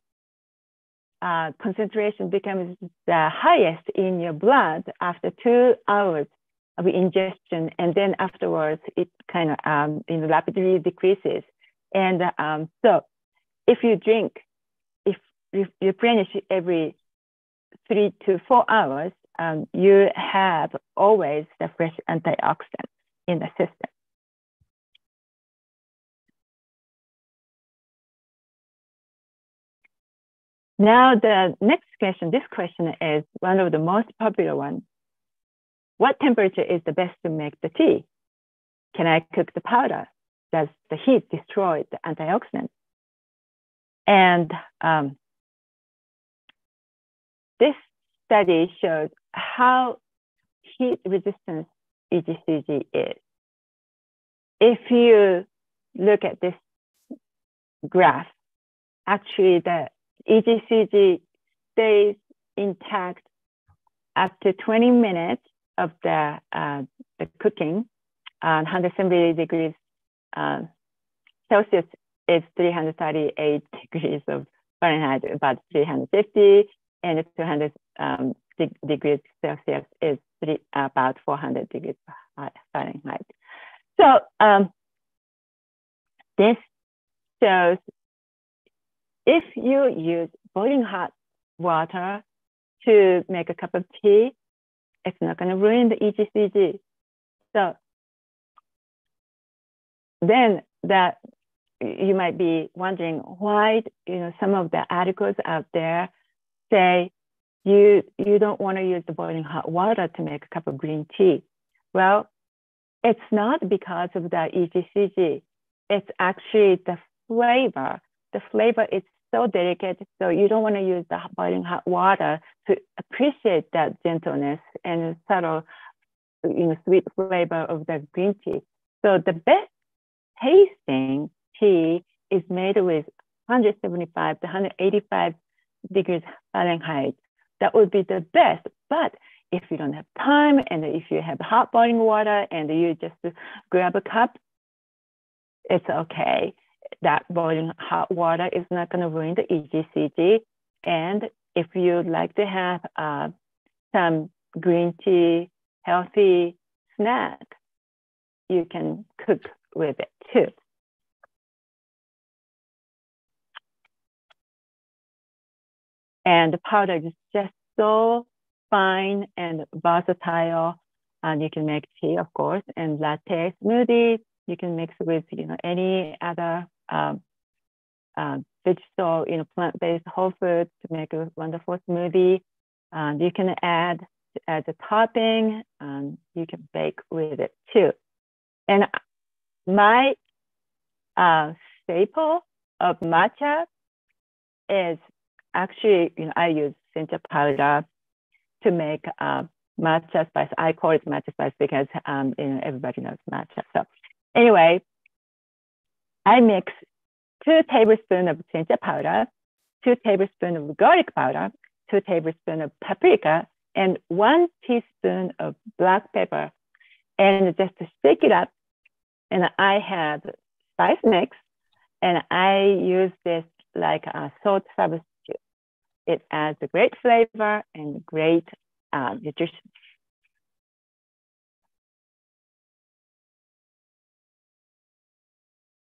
uh, concentration becomes the highest in your blood after two hours of ingestion, and then afterwards it kind of um, you know, rapidly decreases. And um, so, if you drink, if you replenish every three to four hours, um, you have always the fresh antioxidant in the system. Now the next question, this question is one of the most popular ones. What temperature is the best to make the tea? Can I cook the powder? Does the heat destroy the antioxidants? And um, this study showed how heat resistant EGCG is. If you look at this graph, actually the EGCG stays intact after 20 minutes of the, uh, the cooking. Uh, 170 degrees uh, Celsius is 338 degrees of Fahrenheit, about 350, and 200 um, degrees Celsius is three, about 400 degrees Fahrenheit. So um, this shows if you use boiling hot water to make a cup of tea, it's not going to ruin the EGCG. So then that you might be wondering why you know some of the articles out there say you you don't want to use the boiling hot water to make a cup of green tea. Well, it's not because of the EGCG. It's actually the flavor. The flavor is so delicate, so you don't want to use the boiling hot water to appreciate that gentleness and subtle, you know, sweet flavor of the green tea. So the best tasting tea is made with 175 to 185 degrees Fahrenheit. That would be the best. But if you don't have time and if you have hot boiling water and you just grab a cup, it's okay. That boiling hot water is not going to ruin the EGCG. And if you'd like to have uh, some green tea, healthy snack, you can cook with it too. And the powder is just so fine and versatile. And you can make tea, of course, and latte smoothie. You can mix with you know any other um, uh, vegetable, you know, plant-based whole foods to make a wonderful smoothie. And you can add as a topping, and you can bake with it too. And my uh, staple of matcha is actually, you know, I use sencha powder to make uh, matcha spice. I call it matcha spice because um, you know, everybody knows matcha. So anyway, I mix two tablespoons of sencha powder, two tablespoons of garlic powder, two tablespoons of paprika, and one teaspoon of black pepper, and just to it up. And I have spice mix, and I use this like a salt substitute it adds a great flavor and great uh, nutrition.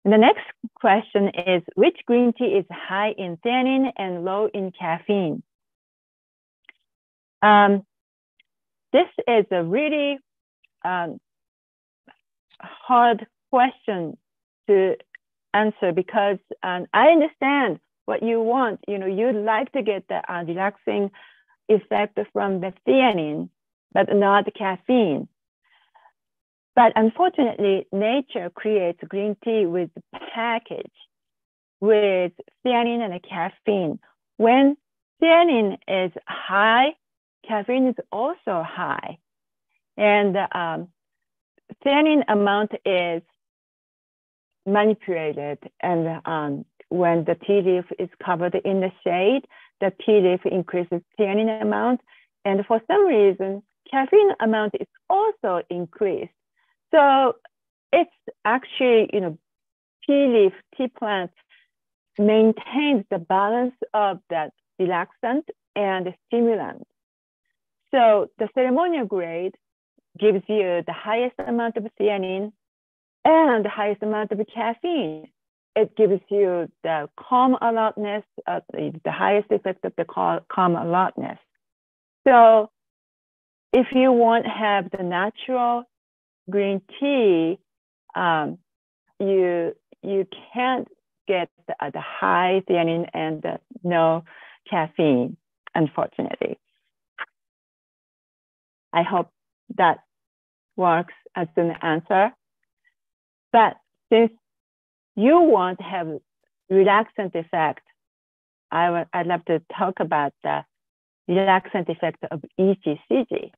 the next question is, which green tea is high in theanine and low in caffeine? Um, this is a really um, hard question to answer because um, I understand what you want. You know, you'd like to get the uh, relaxing effect from the theanine, but not caffeine. But unfortunately, nature creates green tea with package with theanine and caffeine. When theanine is high, caffeine is also high. And um, theanine amount is manipulated and um, when the tea leaf is covered in the shade, the tea leaf increases theanine amount. And for some reason, caffeine amount is also increased. So it's actually, you know, tea leaf, tea plant maintains the balance of that relaxant and stimulant. So the ceremonial grade gives you the highest amount of theanine and the highest amount of caffeine it gives you the calm alertness, uh, the, the highest effect of the calm alertness. So if you want to have the natural green tea, um, you you can't get the, uh, the high theanine and the no caffeine, unfortunately. I hope that works as an answer. But since you want to have relaxant effect, I w- I'd love to talk about the relaxant effect of EGCG.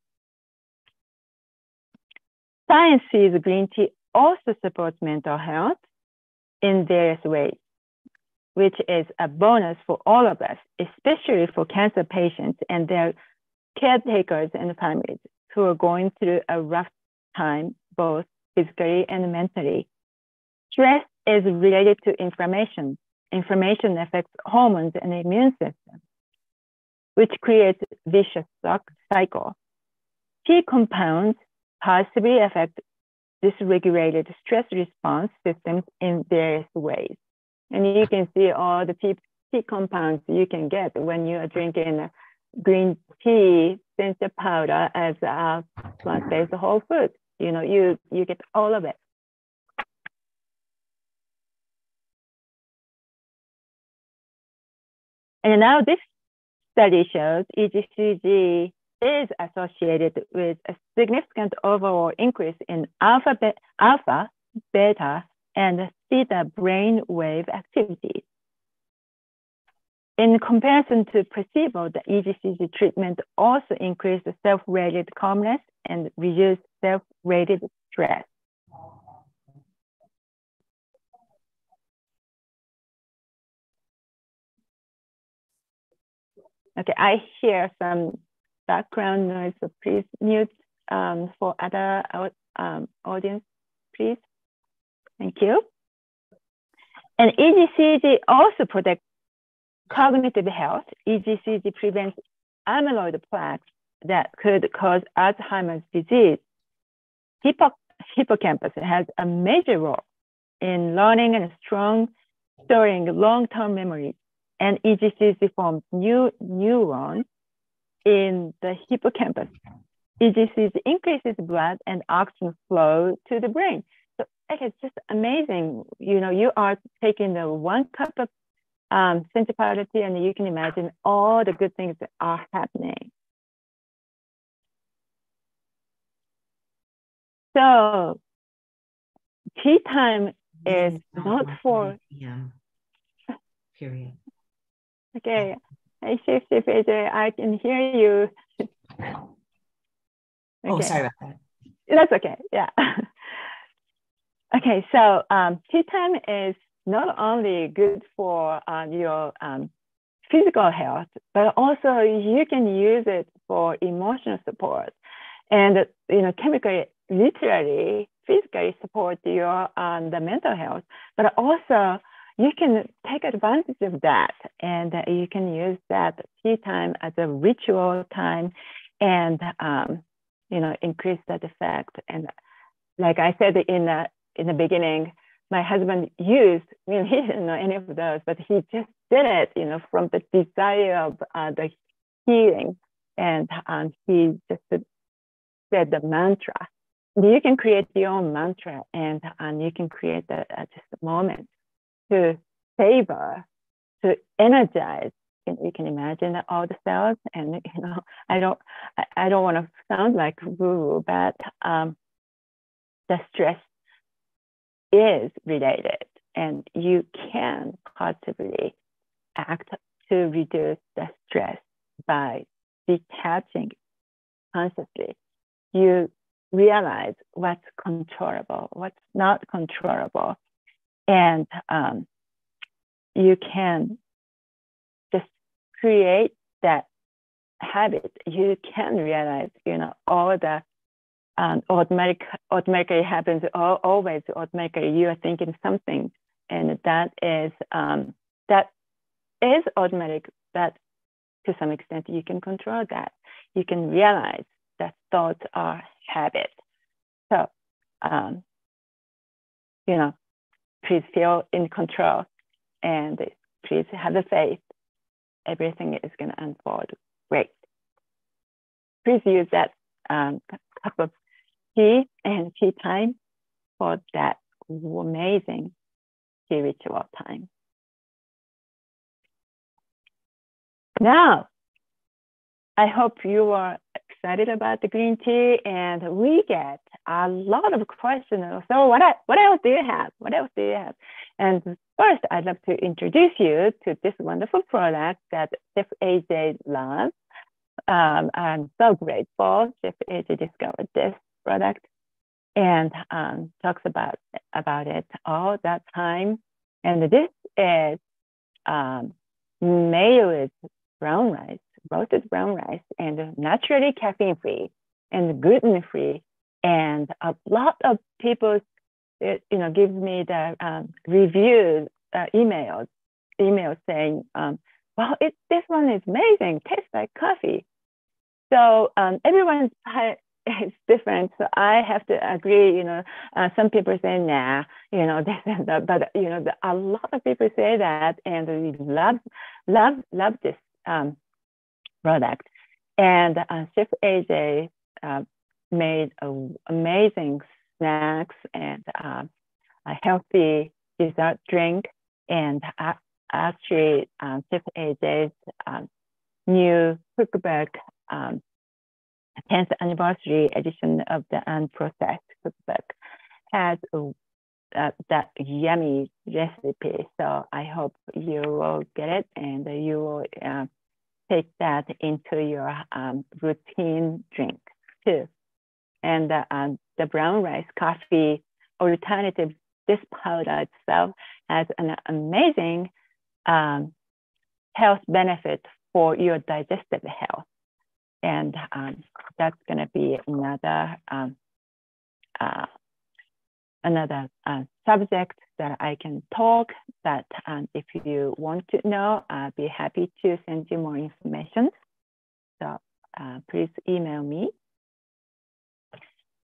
Science sees green tea also supports mental health in various ways, which is a bonus for all of us, especially for cancer patients and their caretakers and families who are going through a rough time, both physically and mentally. Stress is related to inflammation. Inflammation affects hormones and immune system, which creates vicious cycle. Tea compounds possibly affect dysregulated stress response systems in various ways. And you can see all the tea compounds you can get when you are drinking green tea, ginger powder as a plant-based whole food. You know, you, you get all of it. And now this study shows EGCG is associated with a significant overall increase in alpha, be alpha beta, and theta brain wave activity. In comparison to placebo, the EGCG treatment also increased self-rated calmness and reduced self-rated stress. Okay, I hear some background noise, so please mute um, for other um, audience, please. Thank you. And EGCG also protects cognitive health. EGCG prevents amyloid plaques that could cause Alzheimer's disease. Hippo hippocampus has a major role in learning and strong storing long-term memory and EGCG forms new neurons in the hippocampus. EGCG increases blood and oxygen flow to the brain. So it's just amazing. You know, you are taking the one cup of um, tea and you can imagine all the good things that are happening. So tea time is not for yeah. Period. Okay, I Chef Chef AJ, I can hear you. okay. Oh, sorry about that. That's okay. Yeah. okay, so um, tea time is not only good for uh, your um, physical health, but also you can use it for emotional support and you know chemically, literally, physically support your um, the mental health, but also you can take advantage of that and uh, you can use that tea time as a ritual time and um, you know increase that effect. And like i said in the in the beginning my husband used I mean he didn't know any of those but he just did it you know from the desire of uh, the healing. And um, he just said the mantra. You can create your own mantra and um, you can create that at just a moment to savor, to energize. And you can imagine all the cells. And you know, I don't, I, I don't want to sound like woo, but um, the stress is related, and you can possibly act to reduce the stress by detaching consciously. You realize what's controllable, what's not controllable, and um, you can just create that habit. You can realize, you know, all the um, automatic automatically happens all, always automatically. You are thinking something, and that is um, that is automatic. But to some extent, you can control that. You can realize that thoughts are habit. So, um, you know, please feel in control and please have the faith. Everything is going to unfold great. Please use that um, cup of tea and tea time for that amazing tea ritual time. Now, I hope you are excited about the green tea and we get a lot of questions. So what, what else do you have? What else do you have? And first, I'd love to introduce you to this wonderful product that Chef AJ loves. Um, I'm so grateful Chef AJ discovered this product and um, talks about, about it all that time. And this is um, with brown rice, roasted brown rice, and naturally caffeine free and gluten free. And a lot of people it, you know, gives me the um, reviews, uh, emails, emails saying, um, "Wow, it, this one is amazing. Tastes like coffee." So um, everyone's it's different. So I have to agree. You know, uh, some people say nah, you know, this and that, but you know, the, a lot of people say that, and we love, love, love this um, product. And uh, Chef AJ uh, made a, amazing snacks and uh, a healthy dessert drink, and actually, uh, Chef AJ's um, new cookbook. Um, 10th anniversary edition of the unprocessed cookbook has uh, that yummy recipe. So I hope you will get it and you will uh, take that into your um, routine drink too. And uh, um, the brown rice coffee alternative, this powder itself has an amazing um, health benefit for your digestive health and um, that's going to be another um, uh, another uh, subject that I can talk. That um, if you want to know, I'll be happy to send you more information. So uh, please email me.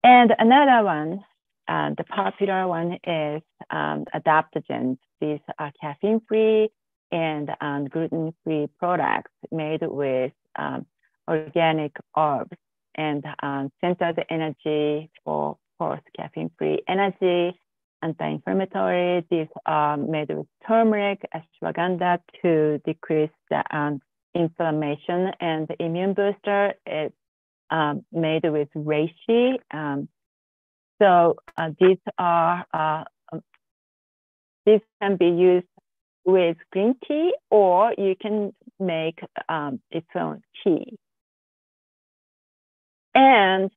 And another one, uh, the popular one is um, adaptogens. These are caffeine-free and um, gluten-free products made with um, organic herbs and um, centered energy for, course, caffeine-free energy, anti-inflammatory. These are made with turmeric, ashwagandha to decrease the um, inflammation and the immune booster is um, made with reishi. Um, so uh, these are uh, um, these can be used with green tea or you can make um, its own tea. And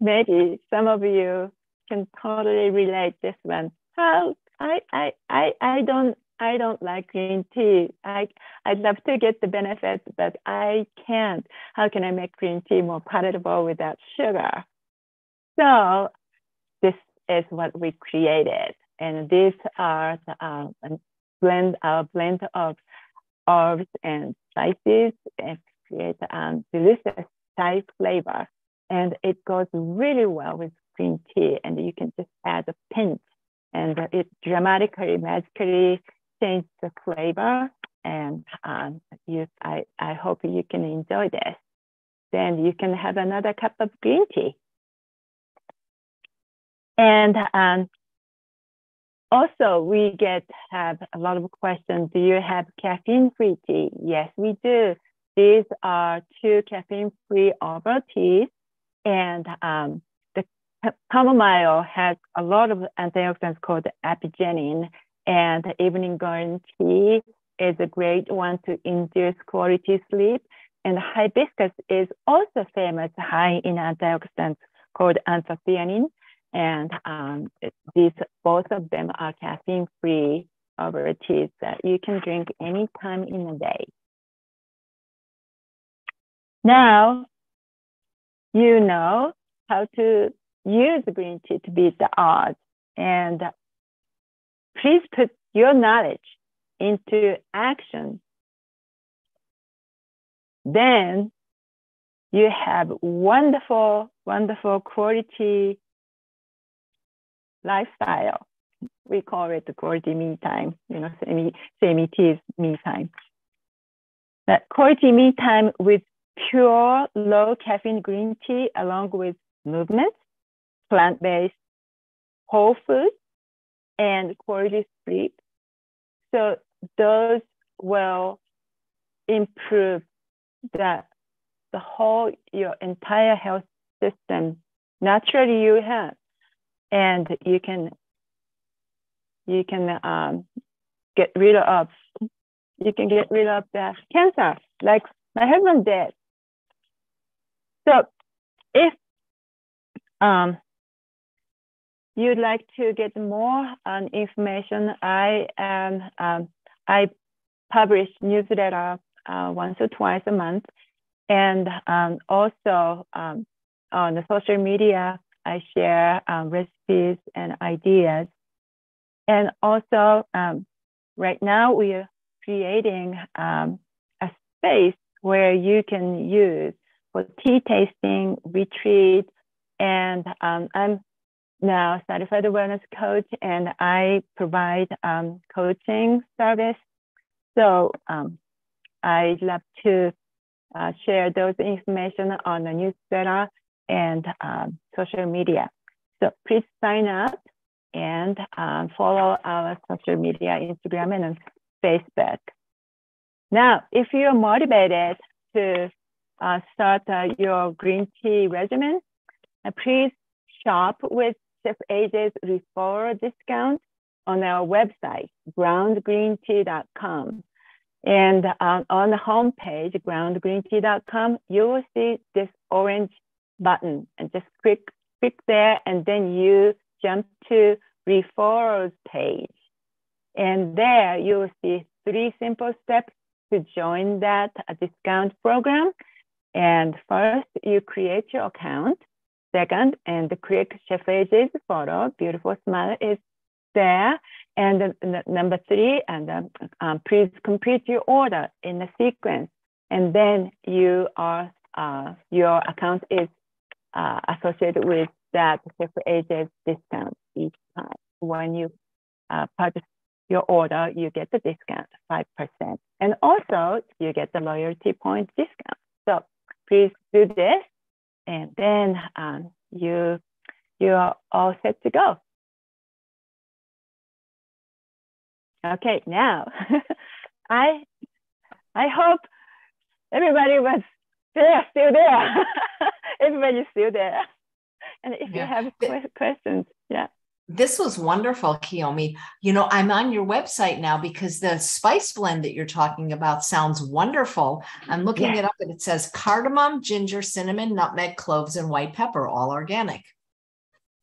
maybe some of you can totally relate this one. How I I I I don't I don't like green tea. I I'd love to get the benefits, but I can't. How can I make green tea more palatable without sugar? So this is what we created, and these are the uh, blend our blend of herbs and spices and create a um, delicious chai flavor and it goes really well with green tea. And you can just add a pinch, and it dramatically, magically changes the flavor. And um, you, I, I hope you can enjoy this. Then you can have another cup of green tea. And um, also, we get have a lot of questions. Do you have caffeine-free tea? Yes, we do. These are two caffeine-free herbal teas and um, chamomile has a lot of antioxidants called apigenin, and evening green tea is a great one to induce quality sleep. And hibiscus is also famous high in antioxidants called anthocyanin. And um, these both of them are caffeine free herbal teas that you can drink any time in the day. Now, you know how to use green tea to beat the odds. And please put your knowledge into action. Then you have wonderful, wonderful quality lifestyle. We call it the quality me time, you know, Sei Mee, semi tea me time. That quality me time with pure low caffeine green tea along with movement, plant-based, whole foods and quality sleep. So those will improve the, the whole, your entire health system naturally you have. And you can, you can um, get rid of, you can get rid of the cancer like my husband did. So if um, you'd like to get more on information, I am um, I publish newsletter uh, once or twice a month, and um, also um, on the social media I share um, recipes and ideas, and also um, right now we are creating um, a space where you can use for tea tasting, retreat, and um, I'm now certified wellness coach, and I provide um, coaching service. So um, I love to uh, share those information on the newsletter and um, social media. So please sign up and um, follow our social media, Instagram and Facebook. Now, if you're motivated to uh, start uh, your green tea regimen, uh, please shop with Chef AJ's referral discount on our website, groundgreentea.com. And uh, on the homepage, groundgreentea.com, you will see this orange button and just click, click there and then you jump to referrals page. And there you will see three simple steps to join that discount program. And first, you create your account. Second, and click Chef AJ's photo. Beautiful smile is there. And the, the number three, and um, um, please complete your order in the sequence. And then you are uh, your account is uh, associated with that Chef AJ's discount each time. When you uh, purchase your order, you get the discount, 5%. And also you get the loyalty point discount. So please do this and then um, you, you're all set to go. Okay, now I, I hope everybody was there, still there. Everybody's still there. And if yeah. you have questions, yeah. This was wonderful, Kiyomi. You know, I'm on your website now because the spice blend that you're talking about sounds wonderful. I'm looking it up and it says cardamom, ginger, cinnamon, nutmeg, cloves, and white pepper, all organic.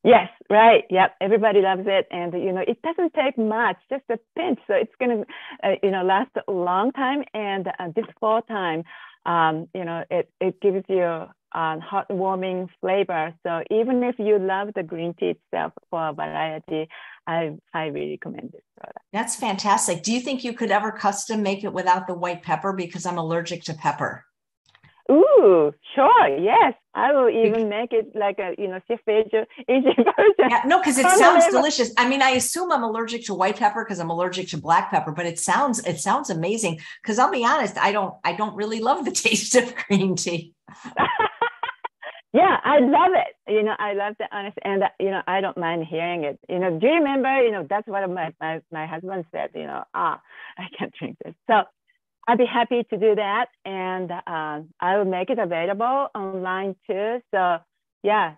Yes, right. Yep. Everybody loves it. And, you know, it doesn't take much, just a pinch. So it's going to, uh, you know, last a long time. And uh, this fall time, um, you know, it, it gives you um, heartwarming flavor. So even if you love the green tea itself for a variety, I highly recommend this product. That's fantastic. Do you think you could ever custom make it without the white pepper? Because I'm allergic to pepper. Ooh, sure. Yes, I will even make it like a you know chef version. Yeah, no, because it sounds delicious. I mean, I assume I'm allergic to white pepper because I'm allergic to black pepper, but it sounds it sounds amazing. Because I'll be honest, I don't I don't really love the taste of green tea. yeah, I love it. You know, I love the honest, and you know, I don't mind hearing it. You know, do you remember? You know, that's what my my my husband said. You know, ah, I can't drink this. So I'd be happy to do that, and uh, I will make it available online too. So yeah,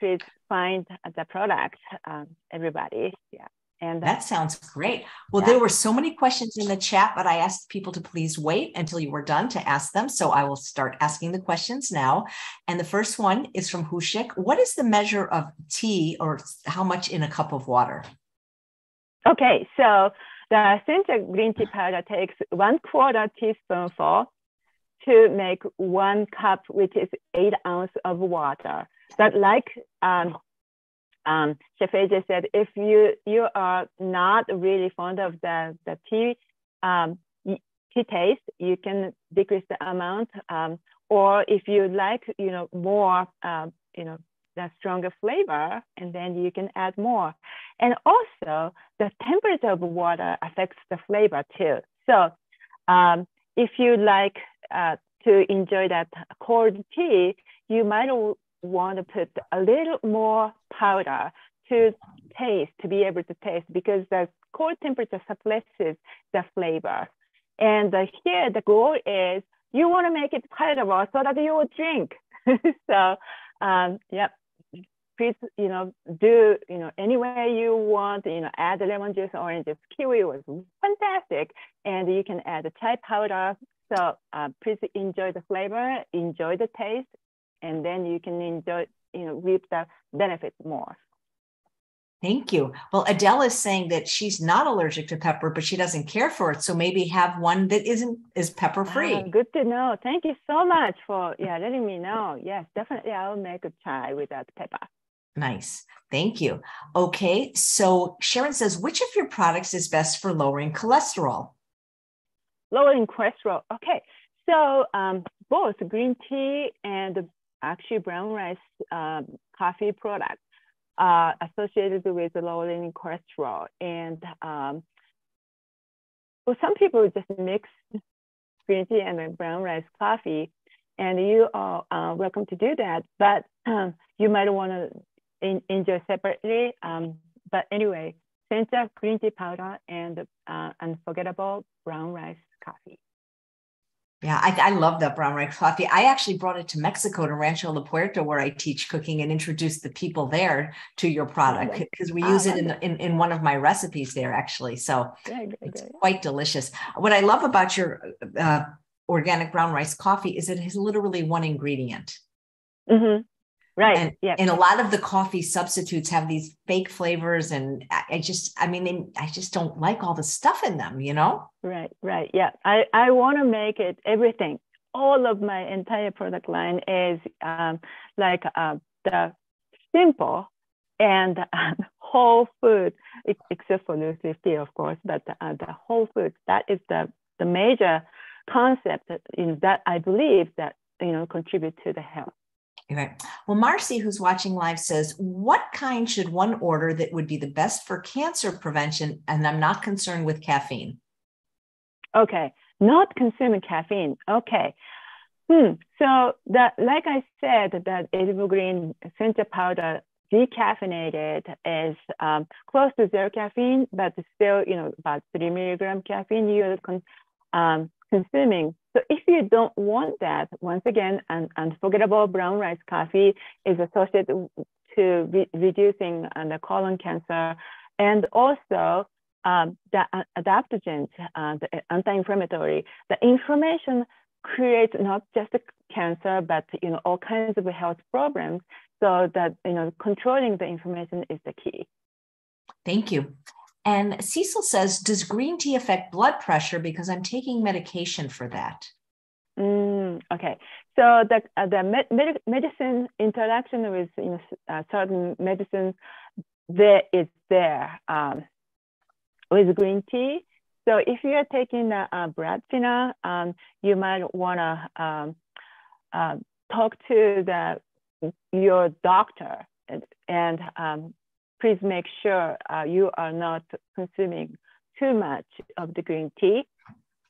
please find the product, um, everybody. Yeah. And that sounds great. Well, yeah. there were so many questions in the chat, but I asked people to please wait until you were done to ask them. So I will start asking the questions now. And the first one is from Hushik. What is the measure of tea or how much in a cup of water? Okay, so the synthetic green tea powder takes one quarter teaspoonful to make one cup, which is eight ounces of water. But like um, um, Chef AJ said, if you you are not really fond of the the tea um, tea taste, you can decrease the amount. Um, or if you like, you know, more, uh, you know, the stronger flavor, and then you can add more. And also, the temperature of water affects the flavor too. So, um, if you like uh, to enjoy that cold tea, you might want to put a little more powder to taste, to be able to taste, because the cold temperature suppresses the flavor. And uh, here the goal is you want to make it palatable so that you will drink. so, um, yep, please, you know, do, you know, any way you want, you know, add the lemon juice, orange juice, kiwi was fantastic. And you can add the chai powder. So uh, please enjoy the flavor, enjoy the taste, and then you can enjoy, you know, reap the benefits more. Thank you. Well, Adele is saying that she's not allergic to pepper, but she doesn't care for it. So maybe have one that isn't is pepper free. Uh, good to know. Thank you so much for yeah letting me know. Yes, definitely. I'll make a chai without pepper. Nice. Thank you. Okay. So Sharon says, which of your products is best for lowering cholesterol? Lowering cholesterol. Okay. So um, both green tea and actually brown rice um, coffee product uh, associated with lowering cholesterol. And um, well, some people just mix green tea and brown rice coffee, and you are uh, welcome to do that. But um, you might want to enjoy separately. Um, but anyway, Sencha green tea powder and uh, unforgettable brown rice coffee. Yeah, I, I, love that brown rice coffee. I actually brought it to Mexico to Rancho La Puerta, where I teach cooking and introduced the people there to your product because we use it in, in, in one of my recipes there, actually. So it's quite delicious. What I love about your uh, organic brown rice coffee is it has literally one ingredient. Mm-hmm. Right. And, yeah. and a lot of the coffee substitutes have these fake flavors. And I just, I mean, they, I just don't like all the stuff in them, you know? Right, right. Yeah. I, I want to make it everything. All of my entire product line is um, like uh, the simple and uh, whole food, except for Lucy of course, but uh, the whole food, that is the, the major concept in that I believe that, you know, contribute to the health. Right. Well, Marcy, who's watching live, says, What kind should one order that would be the best for cancer prevention? And I'm not concerned with caffeine. Okay. Not consuming caffeine. Okay. Hmm. So that, like I said, that edible green sencha powder decaffeinated is um, close to zero caffeine, but still, you know, about three milligram caffeine you're con- um, consuming so if you don't want that, once again, an unforgettable brown rice coffee is associated to re reducing uh, the colon cancer and also um, the adaptogens, uh, the anti-inflammatory. The inflammation creates not just cancer, but you know all kinds of health problems. So that you know controlling the inflammation is the key. Thank you. And Cecil says, Does green tea affect blood pressure? Because I'm taking medication for that. Mm, okay. So the, uh, the med- med- medicine interaction with you know, uh, certain medicines, there is there um, with green tea. So if you are taking a, a um, you might want to um, uh, talk to the your doctor and, and um, please make sure uh, you are not consuming too much of the green tea.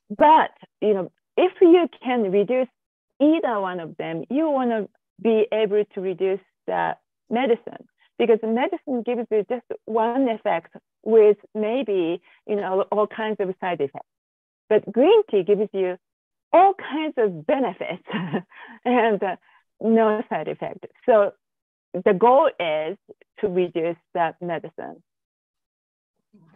But you know, if you can reduce either one of them, you want to be able to reduce the medicine because the medicine gives you just one effect with maybe you know all kinds of side effects. But green tea gives you all kinds of benefits and uh, no side effect. So the goal is to reduce that medicine.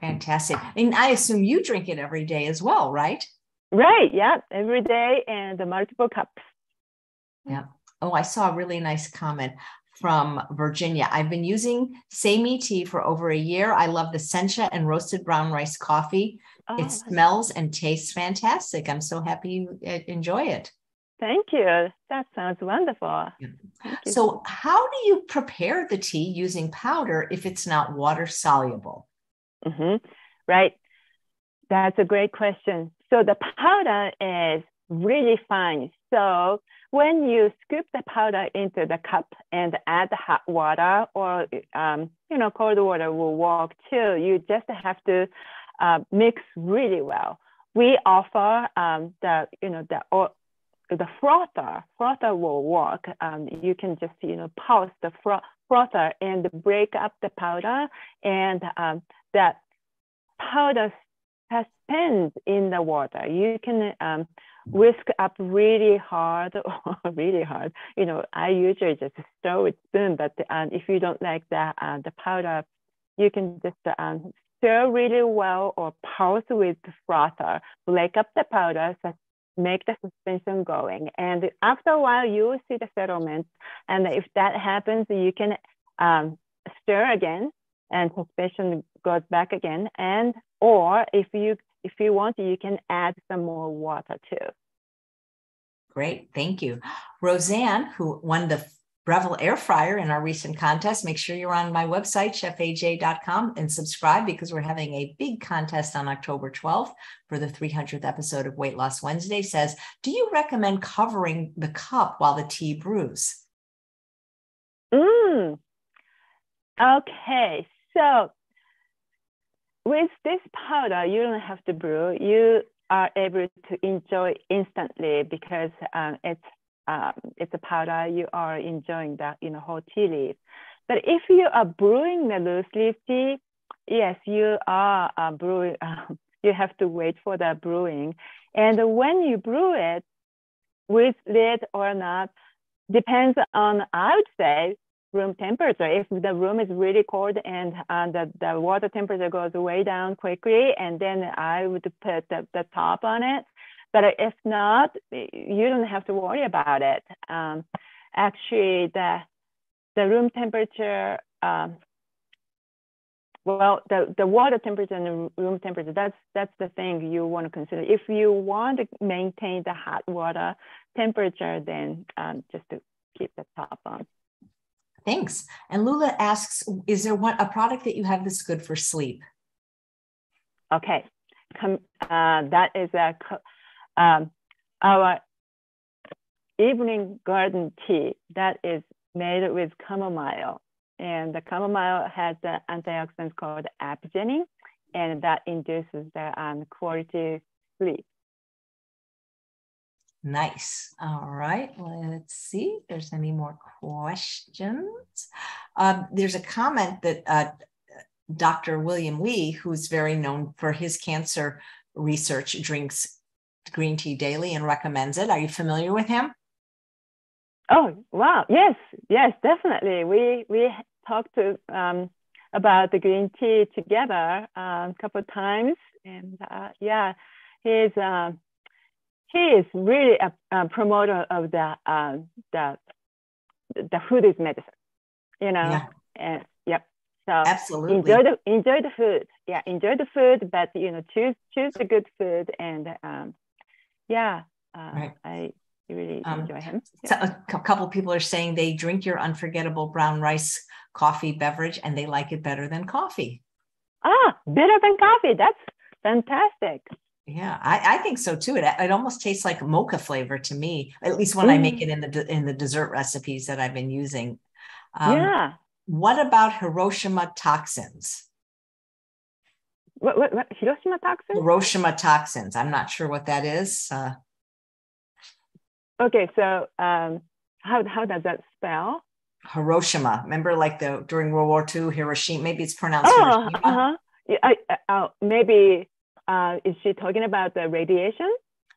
Fantastic. And I assume you drink it every day as well, right? Right. Yeah. Every day and multiple cups. Yeah. Oh, I saw a really nice comment from Virginia. I've been using Sei Mee Tea for over a year. I love the sencha and roasted brown rice coffee. Oh, it smells and tastes fantastic. I'm so happy you uh, enjoy it. Thank you. That sounds wonderful. So, how do you prepare the tea using powder if it's not water soluble? Mm-hmm. Right. That's a great question. So, the powder is really fine. So, when you scoop the powder into the cup and add the hot water or um, you know cold water will work too. You just have to uh, mix really well. We offer um, the you know the the frother, frother will work. Um, you can just, you know, pulse the fro frother and break up the powder and um, that powder suspends in the water. You can um, whisk up really hard, really hard. You know, I usually just stir with spoon, but um, if you don't like the, uh, the powder, you can just um, stir really well or pulse with the frother, break up the powder, make the suspension going. And after a while, you will see the settlement. And if that happens, you can um, stir again and suspension goes back again. And or if you if you want, you can add some more water too. Great, thank you. Roseanne, who won the Breville air fryer in our recent contest. Make sure you're on my website, chefaj.com, and subscribe because we're having a big contest on October 12th for the 300th episode of Weight Loss Wednesday. Says, do you recommend covering the cup while the tea brews? Mm. Okay, so with this powder, you don't have to brew. You are able to enjoy instantly because um, it's um, it's a powder. You are enjoying that you know whole tea leaf. But if you are brewing the loose leaf tea, yes, you are uh, brewing. Uh, you have to wait for the brewing, and when you brew it, with lid or not, depends on I would say room temperature. If the room is really cold and uh, the, the water temperature goes way down quickly, and then I would put the, the top on it. But if not, you don't have to worry about it. Um, actually, the, the room temperature, um, well, the, the water temperature and the room temperature, that's, that's the thing you want to consider. If you want to maintain the hot water temperature, then um, just to keep the top on. Thanks. And Lula asks, is there one a product that you have that's good for sleep? Okay, Com uh, that is a um, our evening garden tea that is made with chamomile, and the chamomile has the antioxidant called apigenin, and that induces the um, quality sleep. Nice. All right. Let's see if there's any more questions. Um, there's a comment that uh, Dr. William Li, who's very known for his cancer research, drinks green tea daily and recommends it. Are you familiar with him? Oh, wow. Yes, yes, definitely. We, we talked to, um, about the green tea together um, a couple of times. And uh, yeah, he's uh, he is really a, a promoter of the uh, the the food is medicine, you know. Yeah. And yep. So absolutely enjoy the enjoy the food. Yeah, enjoy the food, but you know, choose choose the good food, and um, yeah, uh, right. I really um, enjoy him. Yeah. a couple people are saying they drink your unforgettable brown rice coffee beverage, and they like it better than coffee. Ah, better than coffee. That's fantastic. Yeah, I, I think so too. It, it almost tastes like mocha flavor to me, at least when mm. I make mm. it in the in the dessert recipes that I've been using. Um, yeah. What about Hiroshima toxins? What, what, what, Hiroshima toxins? Hiroshima toxins. I'm not sure what that is. Uh, okay, so um, how how does that spell? Hiroshima. Remember, like the during World War II, Hiroshima. Maybe it's pronounced. Oh, Hiroshima. uh-huh. I, I, uh, maybe uh, is she talking about the radiation?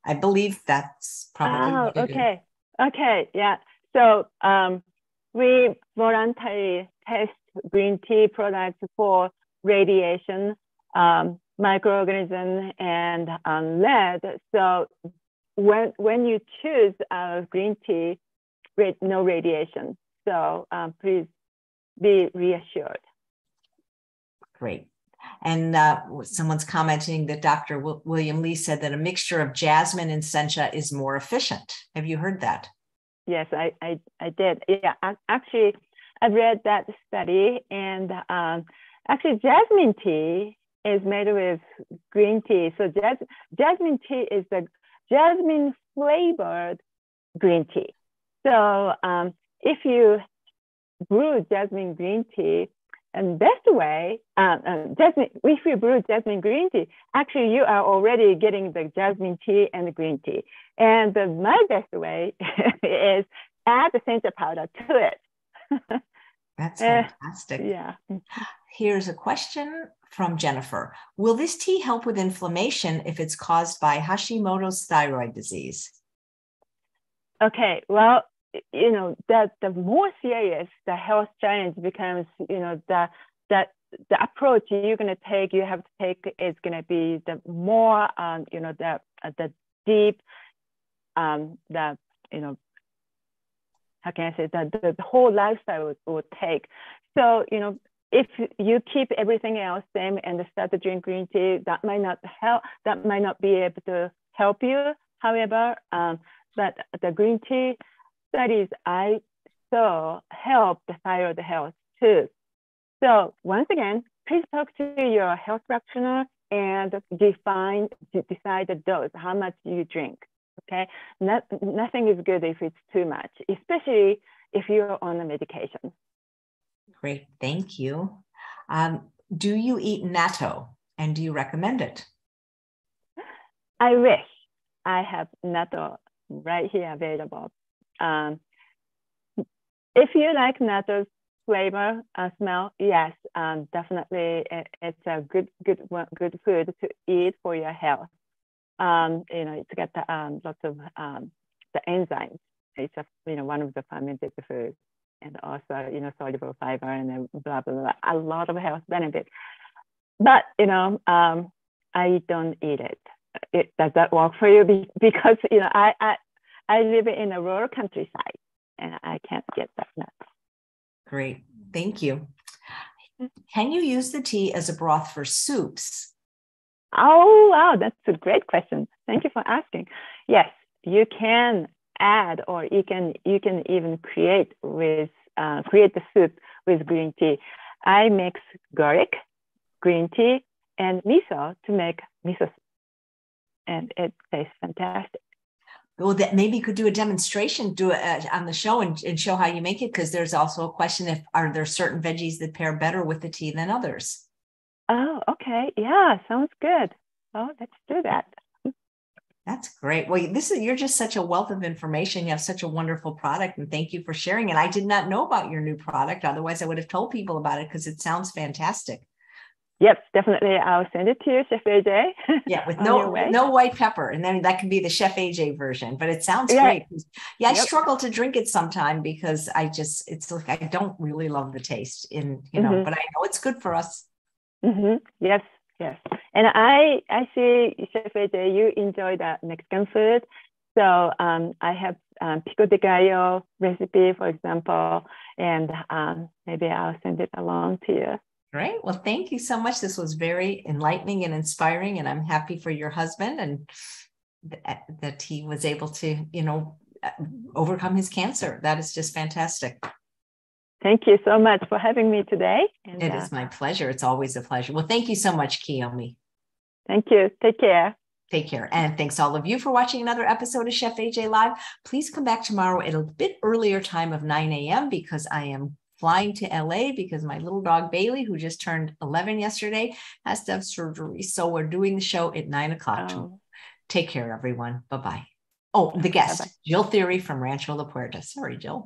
I believe that's probably. Oh, okay. Okay. Yeah. So um, we voluntarily test green tea products for radiation, um, microorganism, and um, lead. So when when you choose uh, green tea, no radiation. So um, please be reassured. Great. And uh, someone's commenting that Dr. W- William Li said that a mixture of jasmine and sencha is more efficient. Have you heard that? Yes, I, I, I did. Yeah, actually, I read that study, and um, actually, jasmine tea is made with green tea. So, jas- jasmine tea is the jasmine flavored green tea. So, um, if you brew jasmine green tea, and best way, uh, uh, jasmine, if you brew jasmine green tea, actually you are already getting the jasmine tea and the green tea. And the, my best way is add the sencha powder to it. That's fantastic. Uh, yeah. Here's a question from Jennifer. Will this tea help with inflammation if it's caused by Hashimoto's thyroid disease? Okay, well, you know that the more serious the health challenge becomes you know the that the approach you're going to take you have to take is going to be the more um, you know the uh, the deep um, the you know how can I say that the, the whole lifestyle would, would take so you know if you keep everything else same and start to drink green tea that might not help that might not be able to help you however um, but the green tea studies I saw help the thyroid health too. So once again, please talk to your health practitioner and define, decide the dose, how much you drink. Okay, Not, nothing is good if it's too much, especially if you're on a medication. Great, thank you. Um, do you eat natto and do you recommend it? I wish I have natto right here available. Um, if you like natto's flavor and smell, yes, um, definitely it, it's a good good good food to eat for your health. Um, you know, it's got the, um, lots of um, the enzymes. It's a, you know one of the fermented foods, and also you know soluble fiber and then blah blah blah. A lot of health benefits. But you know, um, I don't eat it. it. Does that work for you? Because you know, I I, I live in a rural countryside, and I can't get that nut. Great, thank you. Can you use the tea as a broth for soups? Oh, wow, that's a great question. Thank you for asking. Yes, you can add, or you can you can even create with uh, create the soup with green tea. I mix garlic, green tea, and miso to make miso, and it tastes fantastic. Well that maybe you could do a demonstration do it on the show and, and show how you make it because there's also a question if are there certain veggies that pair better with the tea than others? Oh okay. Yeah sounds good. Oh let's do that that's great well this is you're just such a wealth of information you have such a wonderful product and thank you for sharing it i did not know about your new product otherwise i would have told people about it because it sounds fantastic Yep, definitely. I'll send it to you, Chef AJ. Yeah, with no no white pepper, and then that can be the Chef AJ version. But it sounds yeah. great. Yeah, I yep. struggle to drink it sometime because I just it's like I don't really love the taste in you know, mm-hmm. but I know it's good for us. Mm-hmm. Yes, yes. And I I see Chef you enjoy that Mexican food, so um, I have um, pico de gallo recipe, for example, and um, maybe I'll send it along to you. Great. Well, thank you so much. This was very enlightening and inspiring, and I'm happy for your husband and that he was able to, you know, overcome his cancer. That is just fantastic. Thank you so much for having me today. And, it uh, is my pleasure. It's always a pleasure. Well, thank you so much, Kiyomi. Thank you. Take care. Take care. And thanks all of you for watching another episode of Chef AJ Live. Please come back tomorrow at a bit earlier time of 9 a.m. because I am flying to LA because my little dog Bailey, who just turned 11 yesterday, has to have surgery. So we're doing the show at nine o'clock. Oh. Take care, everyone. Bye bye. Oh, the guest, Bye-bye. Jill Theory from Rancho La Puerta. Sorry, Jill.